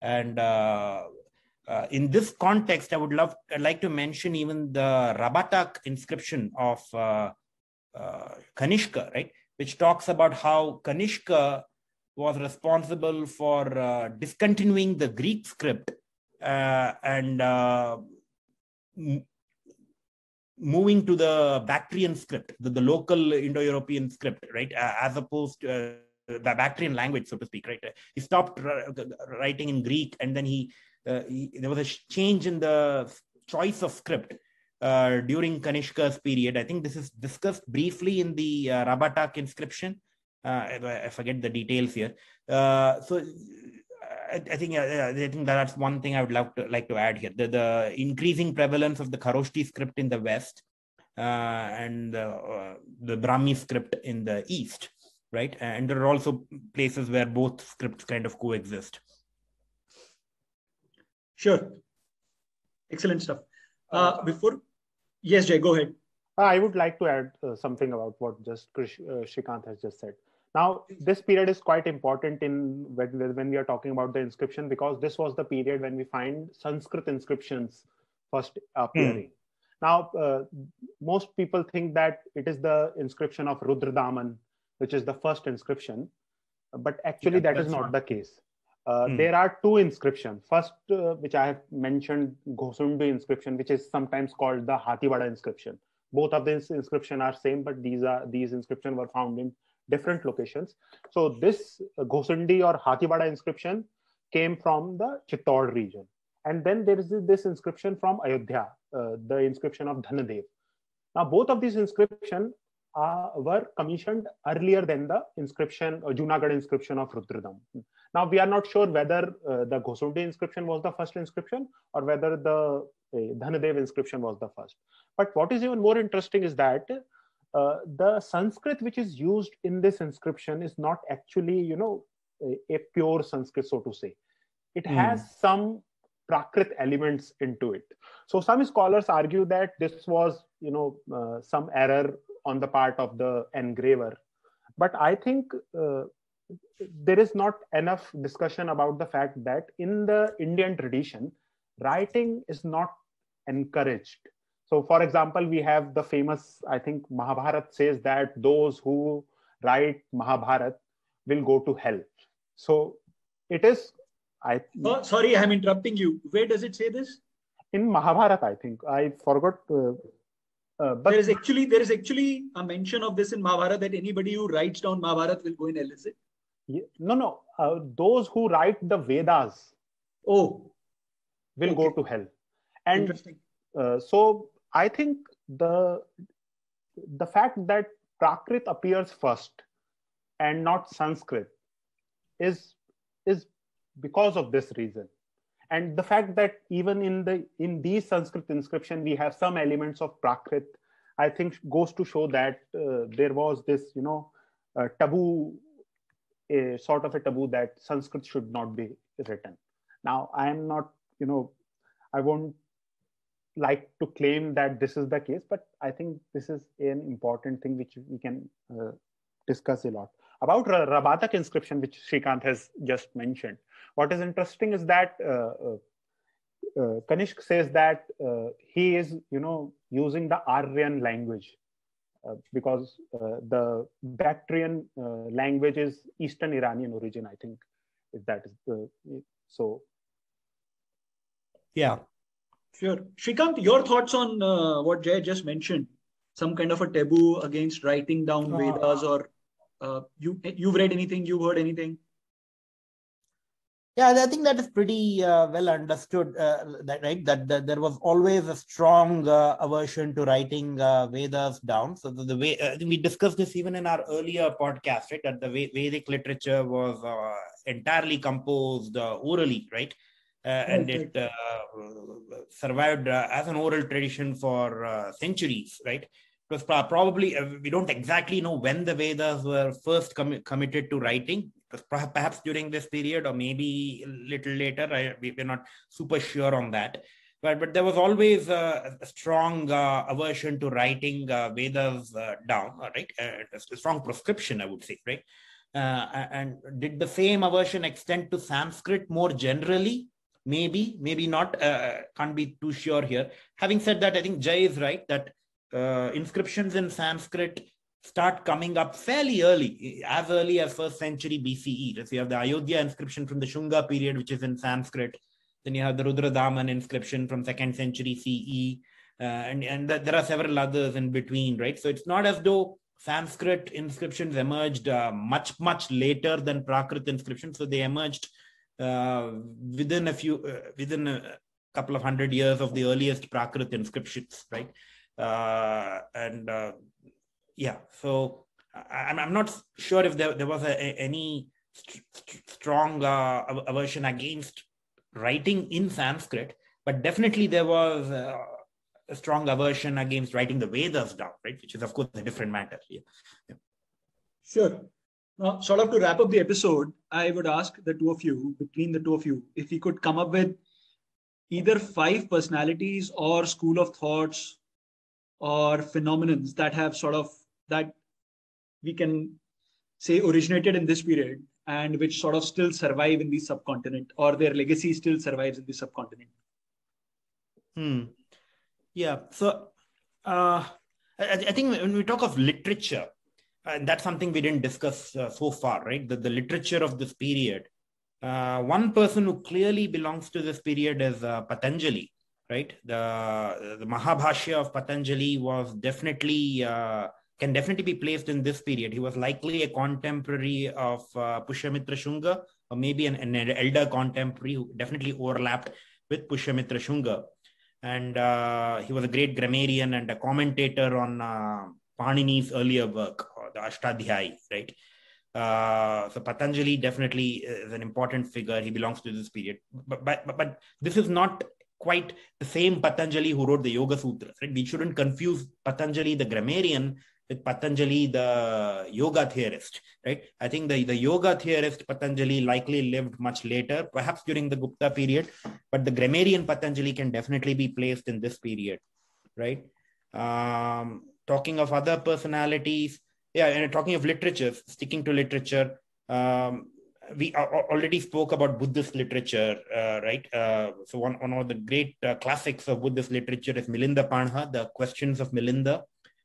And uh, uh, in this context, I would love, I'd like to mention even the Rabatak inscription of uh, Kanishka, right? Which talks about how Kanishka was responsible for discontinuing the Greek script and moving to the Bactrian script, the, the local Indo-European script, right, uh, as opposed to uh, the Bactrian language, so to speak, right? He stopped writing in Greek, and then he, uh, he there was a change in the choice of script uh, during Kanishka's period. I think this is discussed briefly in the uh, Rabatak inscription. Uh, I, I, forget the details here. so I, I think uh, I think that's one thing I would love to like to add here: the, the increasing prevalence of the Kharoshthi script in the west uh, and uh, the Brahmi script in the east, right? And there are also places where both scripts kind of coexist. Sure, excellent stuff. Uh, before, yes, Jay, go ahead. I would like to add uh, something about what just Krish, uh, Shrikanth has just said. Now, this period is quite important in when, when we are talking about the inscription because this was the period when we find Sanskrit inscriptions first appearing. Mm. Now, uh, most people think that it is the inscription of Rudradaman, which is the first inscription, but actually yeah, that is not, not, the case. Uh, mm. There are two inscriptions. First, uh, which I have mentioned, Ghosundi inscription, which is sometimes called the Hathiwada inscription. Both of these inscriptions are same, but these are these inscriptions were found in different locations. So this Ghosundi or Hathiwada inscription came from the Chittor region. And then there is this inscription from Ayodhya, uh, the inscription of Dhanadev. Now, both of these inscriptions uh, were commissioned earlier than the inscription, uh, Junagadh inscription of Rudradam. Now, we are not sure whether uh, the Ghosundi inscription was the first inscription or whether the uh, Dhanadev inscription was the first. But what is even more interesting is that uh, the Sanskrit which is used in this inscription is not actually, you know, a, a pure Sanskrit, so to say. It mm. has some Prakrit elements into it. So some scholars argue that this was, you know, uh, some error on the part of the engraver. But I think uh, there is not enough discussion about the fact that in the Indian tradition, writing is not encouraged so, for example, we have the famous, I think Mahabharat says that those who write Mahabharat will go to hell. So, it is. I oh, sorry, I'm interrupting you. Where does it say this? In Mahabharat, I think I forgot. Uh, uh, but there is actually there is actually a mention of this in Mahabharat that anybody who writes down Mahabharat will go in hell. Is it? Yeah, no, no. Uh, those who write the Vedas, oh, will okay. go to hell. And uh, so I think the the fact that Prakrit appears first and not Sanskrit is is because of this reason. And the fact that even in the in these sanskrit inscription we have some elements of prakrit i think goes to show that uh, there was this you know uh, taboo a sort of a taboo that sanskrit should not be written. Now i am not you know i won't like to claim that this is the case, but I think this is an important thing which we can uh, discuss a lot. About Rabatak inscription, which Shrikanth has just mentioned, what is interesting is that uh, uh, uh Kanishk says that uh, he is, you know, using the Aryan language uh, because the Bactrian language is Eastern Iranian origin, I think, if that is the so. Yeah, Sure. Shrikanth, your thoughts on uh, what Jay just mentioned? Some kind of a taboo against writing down uh, Vedas, or uh, you you've read anything? You've heard anything? Yeah, I think that is pretty uh, well understood. Uh, that right, that, that, there was always a strong uh, aversion to writing Vedas down. So the, the way we discussed this even in our earlier podcast, right? That the Vedic literature was entirely composed orally, right? Uh, and it uh, survived uh, as an oral tradition for centuries, right? Was probably we don't exactly know when the Vedas were first com- committed to writing. Perhaps during this period, or maybe a little later. I, we're not super sure on that. but but there was always a, a strong uh, aversion to writing uh, Vedas uh, down, right? a strong prescription, I would say, right? and did the same aversion extend to Sanskrit more generally? Maybe, maybe not. can't be too sure here. Having said that, I think Jay is right that inscriptions in Sanskrit start coming up fairly early, as early as first century BCE. So you have the Ayodhya inscription from the Shunga period, which is in Sanskrit. Then you have the Rudradaman inscription from second century CE. Uh, and and th- there are several others in between, right? So it's not as though Sanskrit inscriptions emerged uh, much, much later than Prakrit inscriptions. So they emerged uh, within a few, uh, within a couple of hundred years of the earliest Prakrit inscriptions, right? Uh, and uh, yeah, so I, am not sure if there, there was a, a, any st- strong aversion against writing in Sanskrit, but definitely there was uh, a strong aversion against writing the Vedas down, right? Which is, of course, a different matter. Yeah. yeah. Sure. Now, sort of to wrap up the episode, I would ask the two of you, between the two of you, if you could come up with either five personalities or school of thoughts or phenomenons that have sort of that we can say originated in this period and which sort of still survive in the subcontinent or their legacy still survives in the subcontinent. Hmm. Yeah. So uh, I, I, think when we talk of literature and that's something we didn't discuss uh, so far right the, the literature of this period uh, one person who clearly belongs to this period is uh, patanjali right the the mahabhashya of patanjali was definitely uh, can definitely be placed in this period. He was likely a contemporary of uh, Pushyamitra Shunga, or maybe an, an, elder contemporary who definitely overlapped with Pushyamitra Shunga. And uh, he was a great grammarian and a commentator on uh, Panini's earlier work, the Ashtadhyayi, right? Uh, so Patanjali definitely is an important figure. He belongs to this period, but, but but this is not quite the same Patanjali who wrote the Yoga Sutras. Right? We shouldn't confuse Patanjali, the grammarian, with Patanjali, the yoga theorist, right? I think the, the yoga theorist Patanjali likely lived much later, perhaps during the Gupta period, but the grammarian Patanjali can definitely be placed in this period, right? Um, talking of other personalities, yeah, and talking of literature, sticking to literature, um, we already spoke about Buddhist literature, uh, right? Uh, so one, one of the great uh, classics of Buddhist literature is Milinda Panha, the Questions of Milinda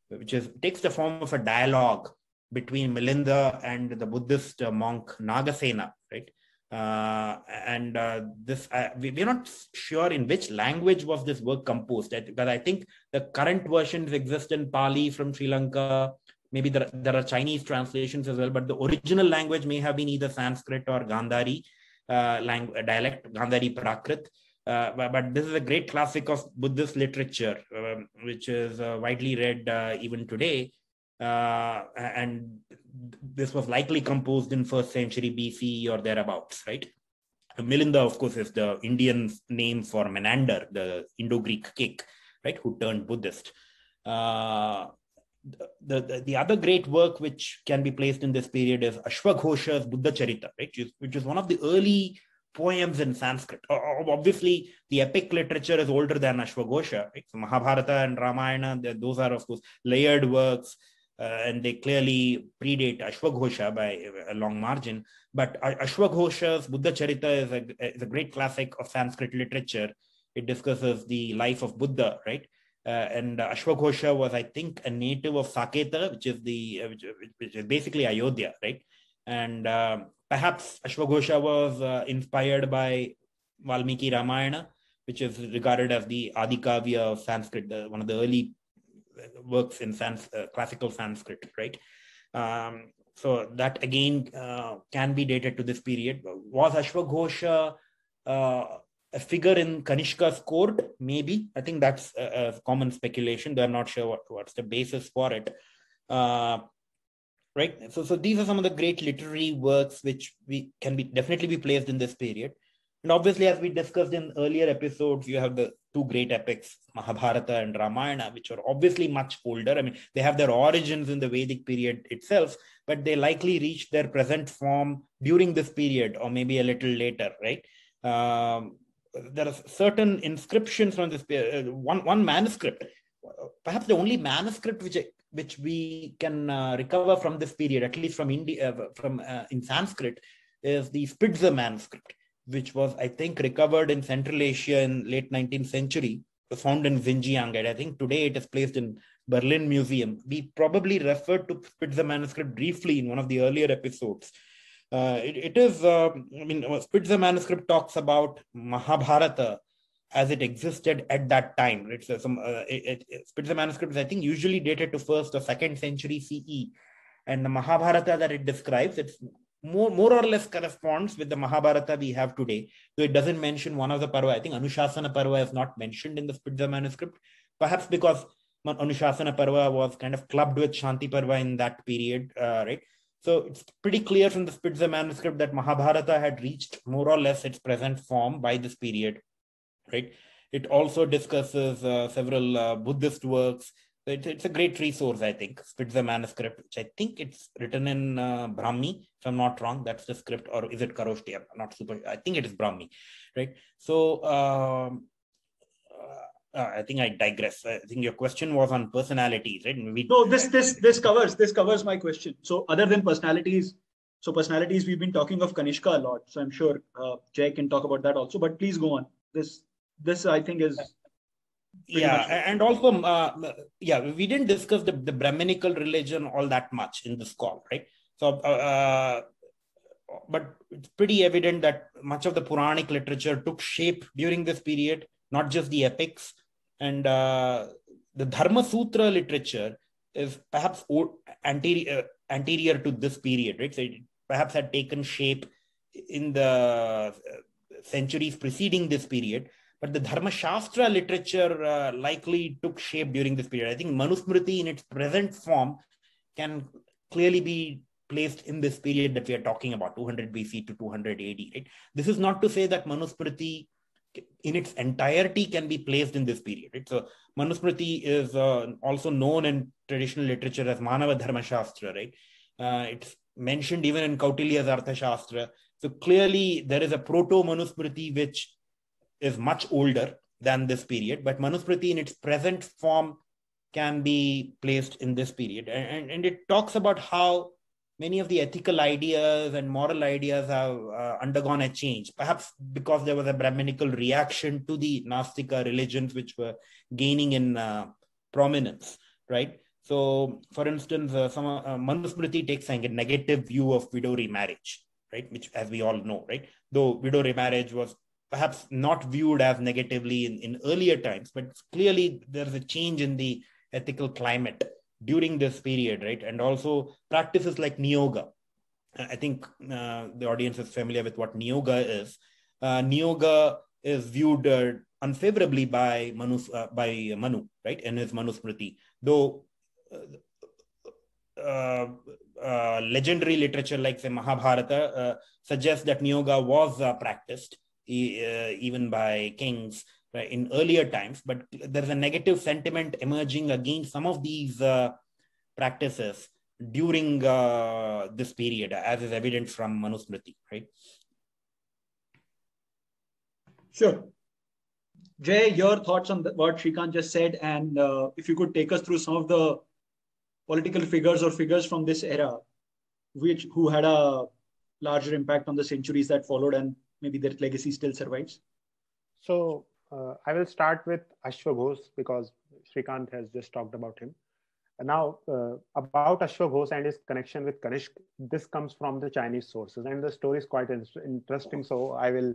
which is takes the form of a dialogue between Milinda and the Buddhist monk Nagasena, right? Uh, and uh, this uh, we, are not sure in which language was this work composed but i think the current versions exist in pali from sri lanka maybe there, there are chinese translations as well but the original language may have been either sanskrit or gandhari uh, language, dialect gandhari prakrit uh, but, but, this is a great classic of Buddhist literature, um, which is uh, widely read uh, even today. Uh, and this was likely composed in first century BC or thereabouts, right? Milinda, of course, is the Indian name for Menander, the Indo-Greek king, right, who turned Buddhist. Uh, the, the, the, other great work which can be placed in this period is Ashwaghosha's Buddha Charita, right, which is, which is one of the early poems in Sanskrit. Obviously, the epic literature is older than Ashwaghosha. Right? So Mahabharata and Ramayana, those are, of course, layered works, uh, and they clearly predate Ashwaghosha by a long margin. But Ashwaghosha's Buddha Charita is a, is a great classic of Sanskrit literature. It discusses the life of Buddha, right? Uh, and Ashwaghosha was, I think, a native of Saketa, which is the uh, which, which, is basically Ayodhya, right? And um, Perhaps Ashwaghosha was uh, inspired by Valmiki Ramayana, which is regarded as the Adikavya of Sanskrit, one of the early works in Sans, classical Sanskrit, right? Um, so that again uh, can be dated to this period. Was Ashwaghosha uh, a figure in Kanishka's court? Maybe. I think that's a, a common speculation. They're not sure what, what's the basis for it. Uh, right? So, so these are some of the great literary works which we can be definitely be placed in this period. And obviously, as we discussed in earlier episodes, you have the two great epics, Mahabharata and Ramayana, which are obviously much older. I mean, they have their origins in the Vedic period itself, but they likely reached their present form during this period or maybe a little later, right? Um, there are certain inscriptions from this uh, one one manuscript, perhaps the only manuscript which which we can uh, recover from this period, at least from India, uh, from uh, in Sanskrit, is the Spitzer manuscript, which was I think recovered in Central Asia in late 19th century. Was found in Xinjiang, and I think today it is placed in Berlin Museum. We probably referred to Spitzer manuscript briefly in one of the earlier episodes. Uh, it, it is, uh, I mean, Spitzer manuscript talks about Mahabharata as it existed at that time. Right? So some uh, it, it, Spitzer manuscripts, I think, usually dated to first or second century CE, and the Mahabharata that it describes, it's more more or less corresponds with the Mahabharata we have today. So it doesn't mention one of the Parva. I think Anushasana Parva is not mentioned in the Spitzer manuscript, perhaps because Anushasana Parva was kind of clubbed with Shanti Parva in that period, uh, right? So it's pretty clear from the Spitzer manuscript that Mahabharata had reached more or less its present form by this period, right? It also discusses uh, several uh, Buddhist works. So it's, it's, a great resource, I think. Spitzer manuscript, which I think it's written in uh, Brahmi, if I'm not wrong. That's the script, or is it Kharoshthi? I'm not super. I think it is Brahmi, right? So um, uh, I think I digress. I think your question was on personalities, right? We, no, this this this covers this covers my question. So other than personalities, so personalities, we've been talking of Kanishka a lot. So I'm sure uh, Jay can talk about that also. But please go on. This this I think is yeah and also uh, yeah we didn't discuss the, the brahminical religion all that much in this call right so uh, uh, but it's pretty evident that much of the puranic literature took shape during this period not just the epics. And uh, the Dharma Sutra literature is perhaps anterior, uh, anterior to this period, right? So it perhaps had taken shape in the uh, centuries preceding this period. But the Dharma Shastra literature uh, likely took shape during this period. I think Manusmriti in its present form can clearly be placed in this period that we are talking about, 200 BC to 200 AD. Right? This is not to say that Manusmriti in its entirety can be placed in this period. Right? So Manusmriti is uh, also known in traditional literature as Manava Dharma Shastra, right? Uh, it's mentioned even in Kautilya's Arthashastra. So clearly there is a proto-Manusmriti which is much older than this period, but Manusmriti in its present form can be placed in this period. And, and, and it talks about how many of the ethical ideas and moral ideas have uh, undergone a change, perhaps because there was a Brahminical reaction to the Nastika religions, which were gaining in uh, prominence, right? So, for instance, uh, some uh, Manusmriti takes a negative view of widow remarriage, right? Which, as we all know, right? Though widow remarriage was perhaps not viewed as negatively in, in earlier times, but clearly there's a change in the ethical climate during this period, right? And also practices like niyoga. I think uh, the audience is familiar with what niyoga is. Uh, niyoga is viewed uh, unfavorably by Manu, uh, by Manu, right, in his Manusmriti. Though uh, uh, legendary literature like say Mahabharata suggests that niyoga was practiced even by kings right, in earlier times, but there's a negative sentiment emerging against some of these uh, practices during uh, this period, as is evident from Manusmriti, right? Sure. Jay, your thoughts on the, what Shrikanth just said, and uh, if you could take us through some of the political figures or figures from this era, which who had a larger impact on the centuries that followed, and maybe their legacy still survives. So uh, I will start with Ashwa Ghosh because Shrikanth has just talked about him. Now, uh, about Ashwa Ghosh and his connection with Kanishk, this comes from the Chinese sources, and the story is quite in interesting. So, I will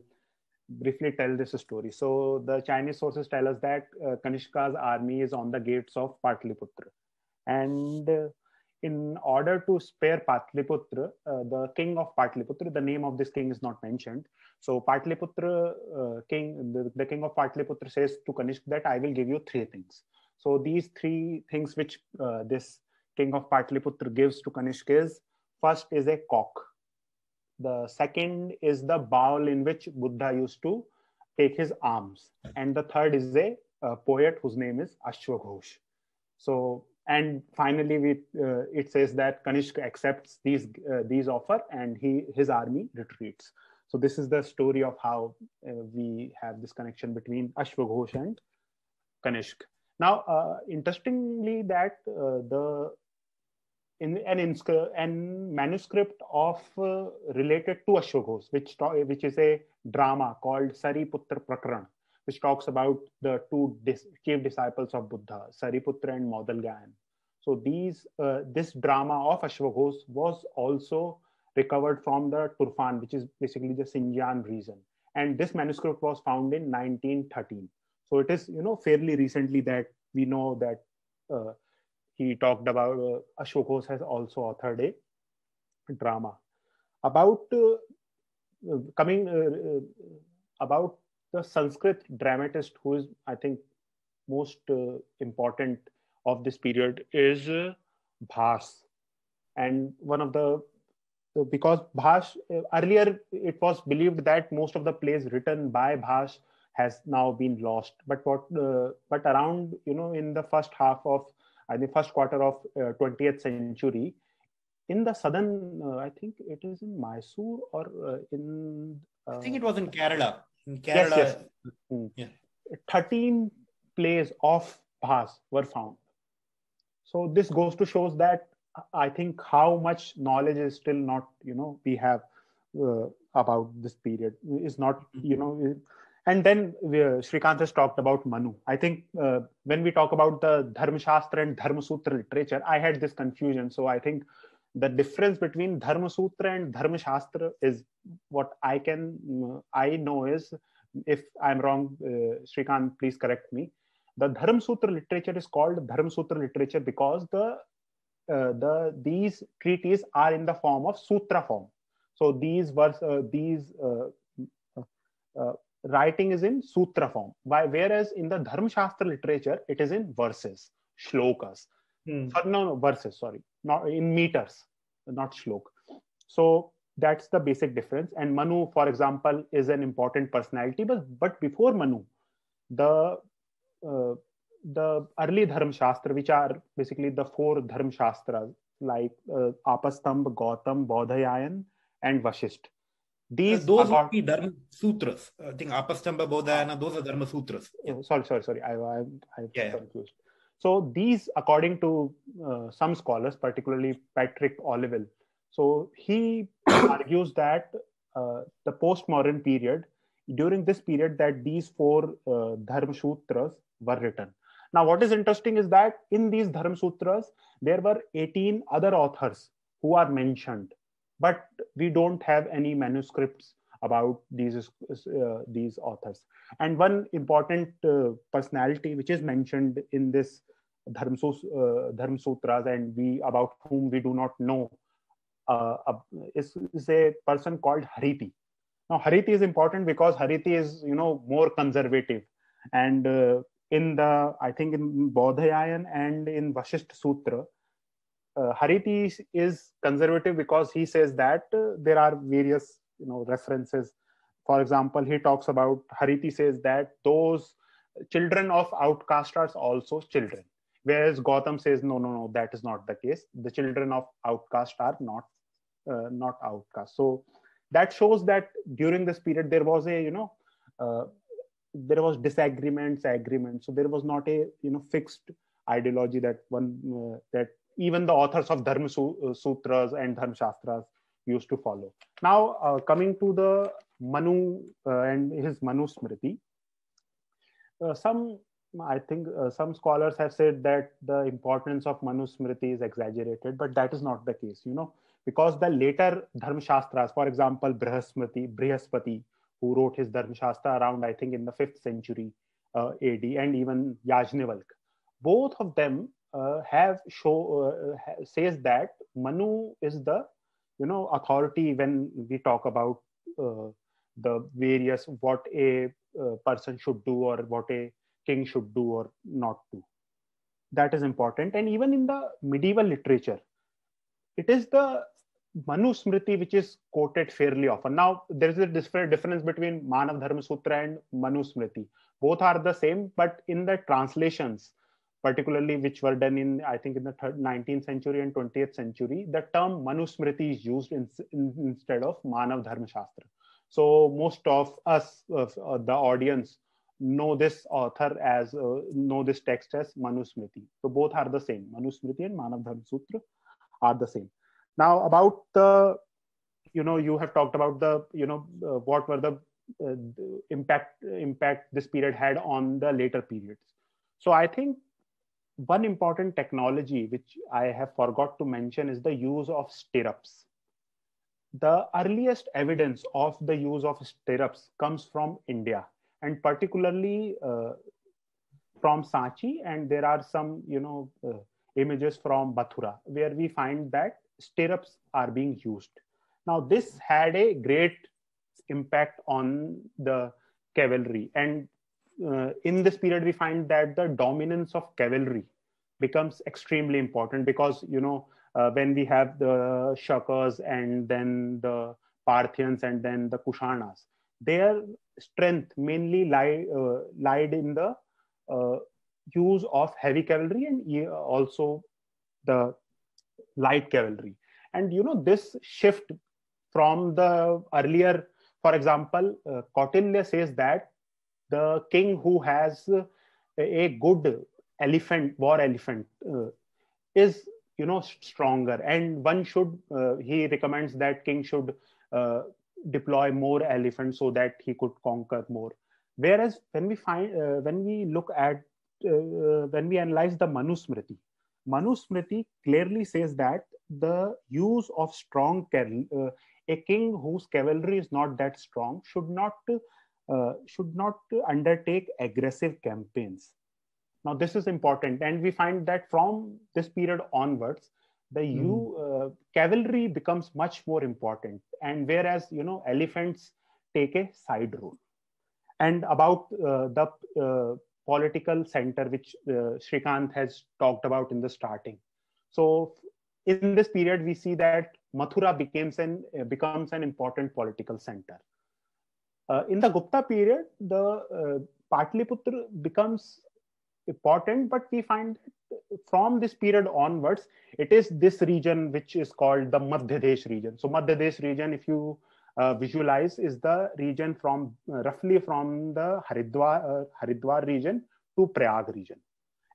briefly tell this story. So, the Chinese sources tell us that uh, Kanishka's army is on the gates of Patliputra, and uh, in order to spare Patliputra, uh, the king of Patliputra, the name of this king is not mentioned. So Patliputra uh, king, the, the, king of Patliputra says to Kanishk that I will give you three things. So these three things which uh, this king of Patliputra gives to Kanishk is first is a cock. The second is the bowl in which Buddha used to take his arms. And the third is a, poet whose name is Ashwaghosh. So and finally we, uh, it says that Kanishka accepts these uh, these offer and he his army retreats. So this is the story of how uh, we have this connection between Ashwaghosh and Kanishk. Now, uh, interestingly, that uh, the in an, an manuscript of uh, related to Ashwaghosh, which which is a drama called Sariputra Prakaran, which talks about the two dis chief disciples of Buddha, Sariputra and Maudgalyan. So these uh, this drama of Ashwaghosh was also recovered from the Turfan, which is basically the Xinjiang region. And this manuscript was found in 1913. So it is, you know, fairly recently that we know that uh, he talked about uh, has also authored a drama about uh, uh coming uh, uh, about the Sanskrit dramatist who is, I think, most important of this period is Bhas. And one of the because Bhash earlier it was believed that most of the plays written by Bhash has now been lost. But what uh, but around you know in the first half of uh, the first quarter of uh, 20th century, in the southern uh, I think it is in Mysore or uh, in I think it was in Kerala. In Kerala, yes, yes. Mm. Yeah. 13 plays of Bhas were found. So this goes to shows that I think how much knowledge is still not, you know, we have uh, about this period is not, mm-hmm. you know, and then we, uh, has talked about Manu. I think uh, when we talk about the Dharma Shastra and Dharma Sutra literature, I had this confusion. So I think the difference between Dharma Sutra and Dharma Shastra is what I can, uh, I know is, if I'm wrong, uh, Shrikanth, please correct me. The Dharma Sutra literature is called Dharma Sutra literature because the uh, the these treaties are in the form of sutra form. So these verse, uh, these uh, writing is in sutra form. Why, whereas in the Dharma Shastra literature, it is in verses, shlokas. Hmm. no, no, verses, sorry, not in meters, not shlok. So that's the basic difference. And Manu, for example, is an important personality. But, but before Manu, the uh, the early Dharma Shastra, which are basically the four Dharma Shastras, like uh, Apastambha, Gautam, Bodhayan, and Vashisht. These those would be Dharma Sutras. I think Apastambha, Bodhayana, those are Dharma Sutras. Yeah. Oh, sorry, sorry, sorry. I, I, I yeah, confused. So these, according to uh, some scholars, particularly Patrick Olivelle, so he argues that uh, the post-Mauryan period, during this period, that these four uh, Dharma Sutras were written. Now, what is interesting is that in these Dharma Sutras, there were 18 other authors who are mentioned, but we don't have any manuscripts about these uh, these authors. And one important uh, personality which is mentioned in this Dharma, uh, Sutras and we about whom we do not know uh, is, is a person called Hariti. Now, Hariti is important because Hariti is you know more conservative and uh, in the, I think in Bodhayan and in Vashisht Sutra, uh, Hariti is conservative because he says that uh, there are various you know references. For example, he talks about Hariti says that those children of outcast are also children, whereas Gautam says no, no, no, that is not the case. The children of outcast are not uh, not outcast. So that shows that during this period there was a you know uh, there was disagreements agreements so there was not a you know fixed ideology that one uh, that even the authors of dharma uh, sutras and dharma shastras used to follow now uh, coming to the manu uh, and his manu smriti some i think uh, some scholars have said that the importance of Manusmriti is exaggerated but that is not the case you know because the later dharma shastras for example brihaspati brihaspati who wrote his Dharma Shastra around, I think, in the fifth century uh, AD, and even Yajnavalk. Both of them uh, have show uh, says that Manu is the you know authority when we talk about uh, the various what a uh, person should do or what a king should do or not do. That is important, and even in the medieval literature, it is the Manu Smriti, which is quoted fairly often. Now, there is a difference between Manav Dharma Sutra and Manu Smriti. Both are the same, but in the translations, particularly which were done in, I think, in the 19th century and 20th century, the term Manu Smriti is used in, in, instead of Manav Dharma Shastra. So most of us, uh, the audience, know this author as uh, know this text as Manusmriti. So both are the same. Manusmriti and Manav Sutra are the same. Now about the, you know, you have talked about the, you know, uh, what were the uh, impact impact this period had on the later periods. So I think one important technology which I have forgot to mention is the use of stirrups. The earliest evidence of the use of stirrups comes from India and particularly uh, from Sanchi and there are some you know uh, images from Mathura where we find that stirrups are being used. Now this had a great impact on the cavalry and uh, in this period we find that the dominance of cavalry becomes extremely important because you know uh, when we have the Shakas and then the Parthians and then the Kushanas, their strength mainly lie, uh, lied in the uh, use of heavy cavalry and also the light cavalry. And you know this shift from the earlier, for example, uh, says that the king who has a good elephant, war elephant, uh, is you know stronger and one should uh, he recommends that king should uh, deploy more elephants so that he could conquer more. Whereas when we find uh, when we look at uh, when we analyze the manusmriti manusmriti clearly says that the use of strong uh, a king whose cavalry is not that strong should not uh, should not undertake aggressive campaigns. Now, this is important, and we find that from this period onwards, the mm. U uh, cavalry becomes much more important, and whereas you know elephants take a side role. And about uh, the uh, political center, which uh, Shrikanth has talked about in the starting. So, in this period, we see that Mathura becomes an uh, becomes an important political center. Uh, in the Gupta period, the uh, Patliputra becomes important, but we find from this period onwards, it is this region which is called the Madhya Desh region. So Madhya Desh region, if you uh, visualize, is the region from uh, roughly from the Haridwar, uh, Haridwar region to Prayag region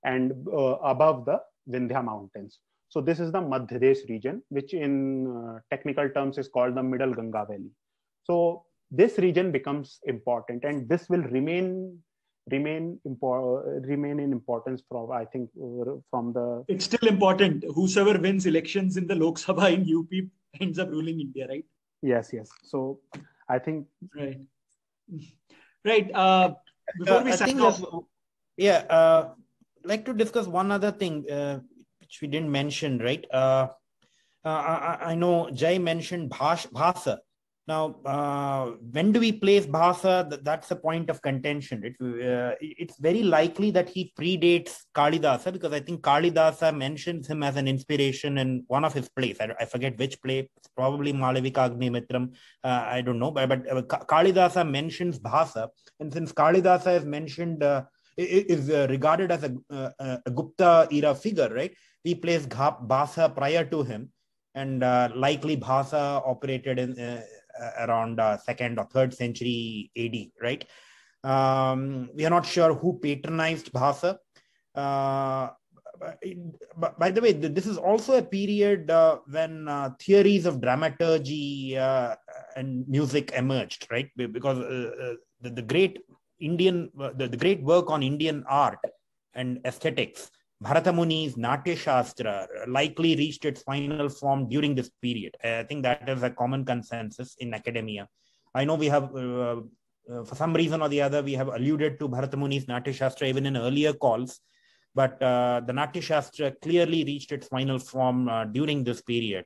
and uh, above the Vindhya mountains. So this is the Madhya Desh region, which in uh, technical terms is called the Middle Ganga Valley. So this region becomes important and this will remain remain impor- remain in importance from I think uh, from the. It's still important. Whosoever wins elections in the Lok Sabha in UP ends up ruling India, right? Yes, yes. So I think right, right. Uh, before uh, we sign off, yeah, uh, like to discuss one other thing uh, which we didn't mention, right? Uh, uh, I, I know Jay mentioned Bhash, Bhasa. Now, uh, when do we place Bhasa? That's a point of contention. It, uh, it's very likely that he predates Kalidasa because I think Kalidasa mentions him as an inspiration in one of his plays. I, I forget which play. It's probably Malavika Agnimitram. Uh, I don't know. But, but uh, Kalidasa mentions Bhasa. And since Kalidasa is mentioned, uh, is uh, regarded as a, a, Gupta era figure, right? We place Bhasa prior to him. And likely Bhasa operated in around uh, second or third century AD, right? Um, we are not sure who patronized Bhasa. Uh, by the way, this is also a period uh, when uh, theories of dramaturgy uh, and music emerged, right? Because the, the, great Indian, the, the, great work on Indian art and aesthetics Bharatamuni's Natya Shastra likely reached its final form during this period. I think that is a common consensus in academia. I know we have, uh, uh, for some reason or the other, we have alluded to Bharatamuni's Natya Shastra even in earlier calls, but uh, the Natya Shastra clearly reached its final form uh, during this period,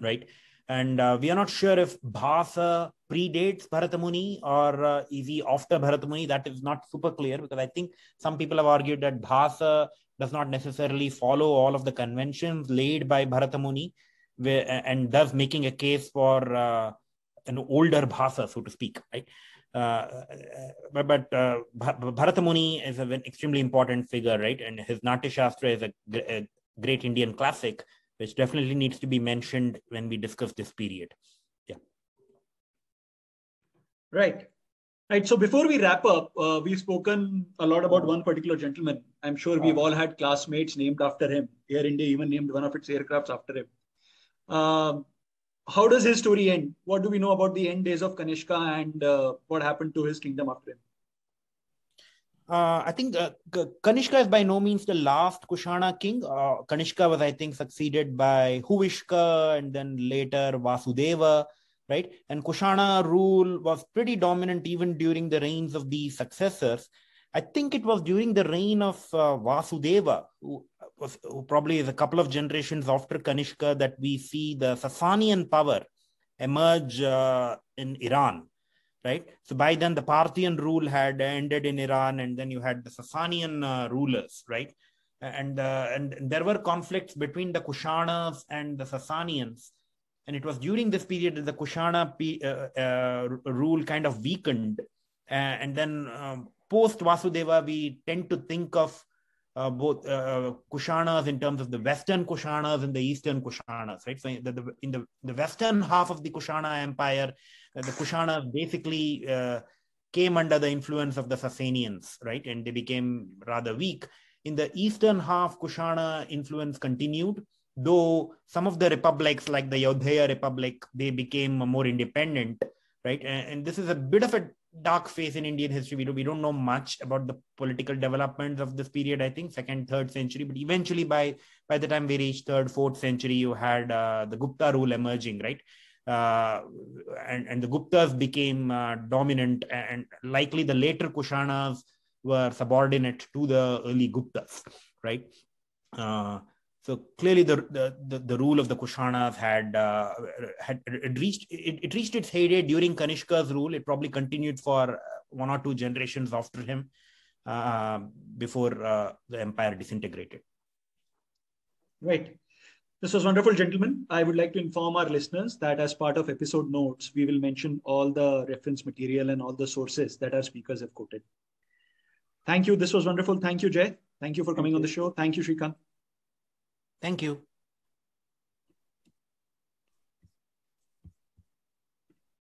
right? And uh, we are not sure if Bhasa predates Bharatamuni or uh, is he after Bharatamuni. That is not super clear because I think some people have argued that Bhasa does not necessarily follow all of the conventions laid by Bharatamuni and thus making a case for uh, an older Bhasa, so to speak, right? Uh, but but uh, Bharatamuni is an extremely important figure, right? And his Natya Shastra is a, a great Indian classic, which definitely needs to be mentioned when we discuss this period. Yeah. Right. Right. So before we wrap up, uh, we've spoken a lot about one particular gentleman. I'm sure we've all had classmates named after him. Air India even named one of its aircrafts after him. Um, how does his story end? What do we know about the end days of Kanishka and uh, what happened to his kingdom after him? Uh, I think uh, Kanishka is by no means the last Kushana king. Uh, Kanishka was, I think, succeeded by Huvishka and then later Vasudeva, right? And Kushana rule was pretty dominant even during the reigns of the successors. I think it was during the reign of uh, Vasudeva, who, was, who probably is a couple of generations after Kanishka, that we see the Sasanian power emerge uh, in Iran right? So by then the Parthian rule had ended in Iran, and then you had the Sasanian uh, rulers, right? And, uh, and there were conflicts between the Kushanas and the Sasanians, and it was during this period that the Kushana uh, uh, rule kind of weakened, and then um, post Vasudeva we tend to think of uh, both uh, Kushanas in terms of the Western Kushanas and the Eastern Kushanas, right? So the, the, in the, the Western half of the Kushana Empire, uh, the Kushanas basically uh, came under the influence of the Sasanians, right? And they became rather weak. In the Eastern half, Kushana influence continued, though some of the republics, like the Yaudheya Republic, they became more independent, right? And, and this is a bit of a dark phase in Indian history. We don't, we don't know much about the political developments of this period. I think second, third century, but eventually by by the time we reached third, fourth century, you had uh, the Gupta rule emerging, right? Uh, and and the Guptas became uh, dominant, and likely the later Kushanas were subordinate to the early Guptas, right? So clearly, the, the, the, the, rule of the Kushanas had uh, had it reached it, it, reached its heyday during Kanishka's rule. It probably continued for one or two generations after him uh, before uh, the empire disintegrated. Right. This was wonderful, gentlemen. I would like to inform our listeners that as part of episode notes, we will mention all the reference material and all the sources that our speakers have quoted. Thank you. This was wonderful. Thank you, Jay. Thank you for coming on the show. Thank you, Shrikanth. Thank you.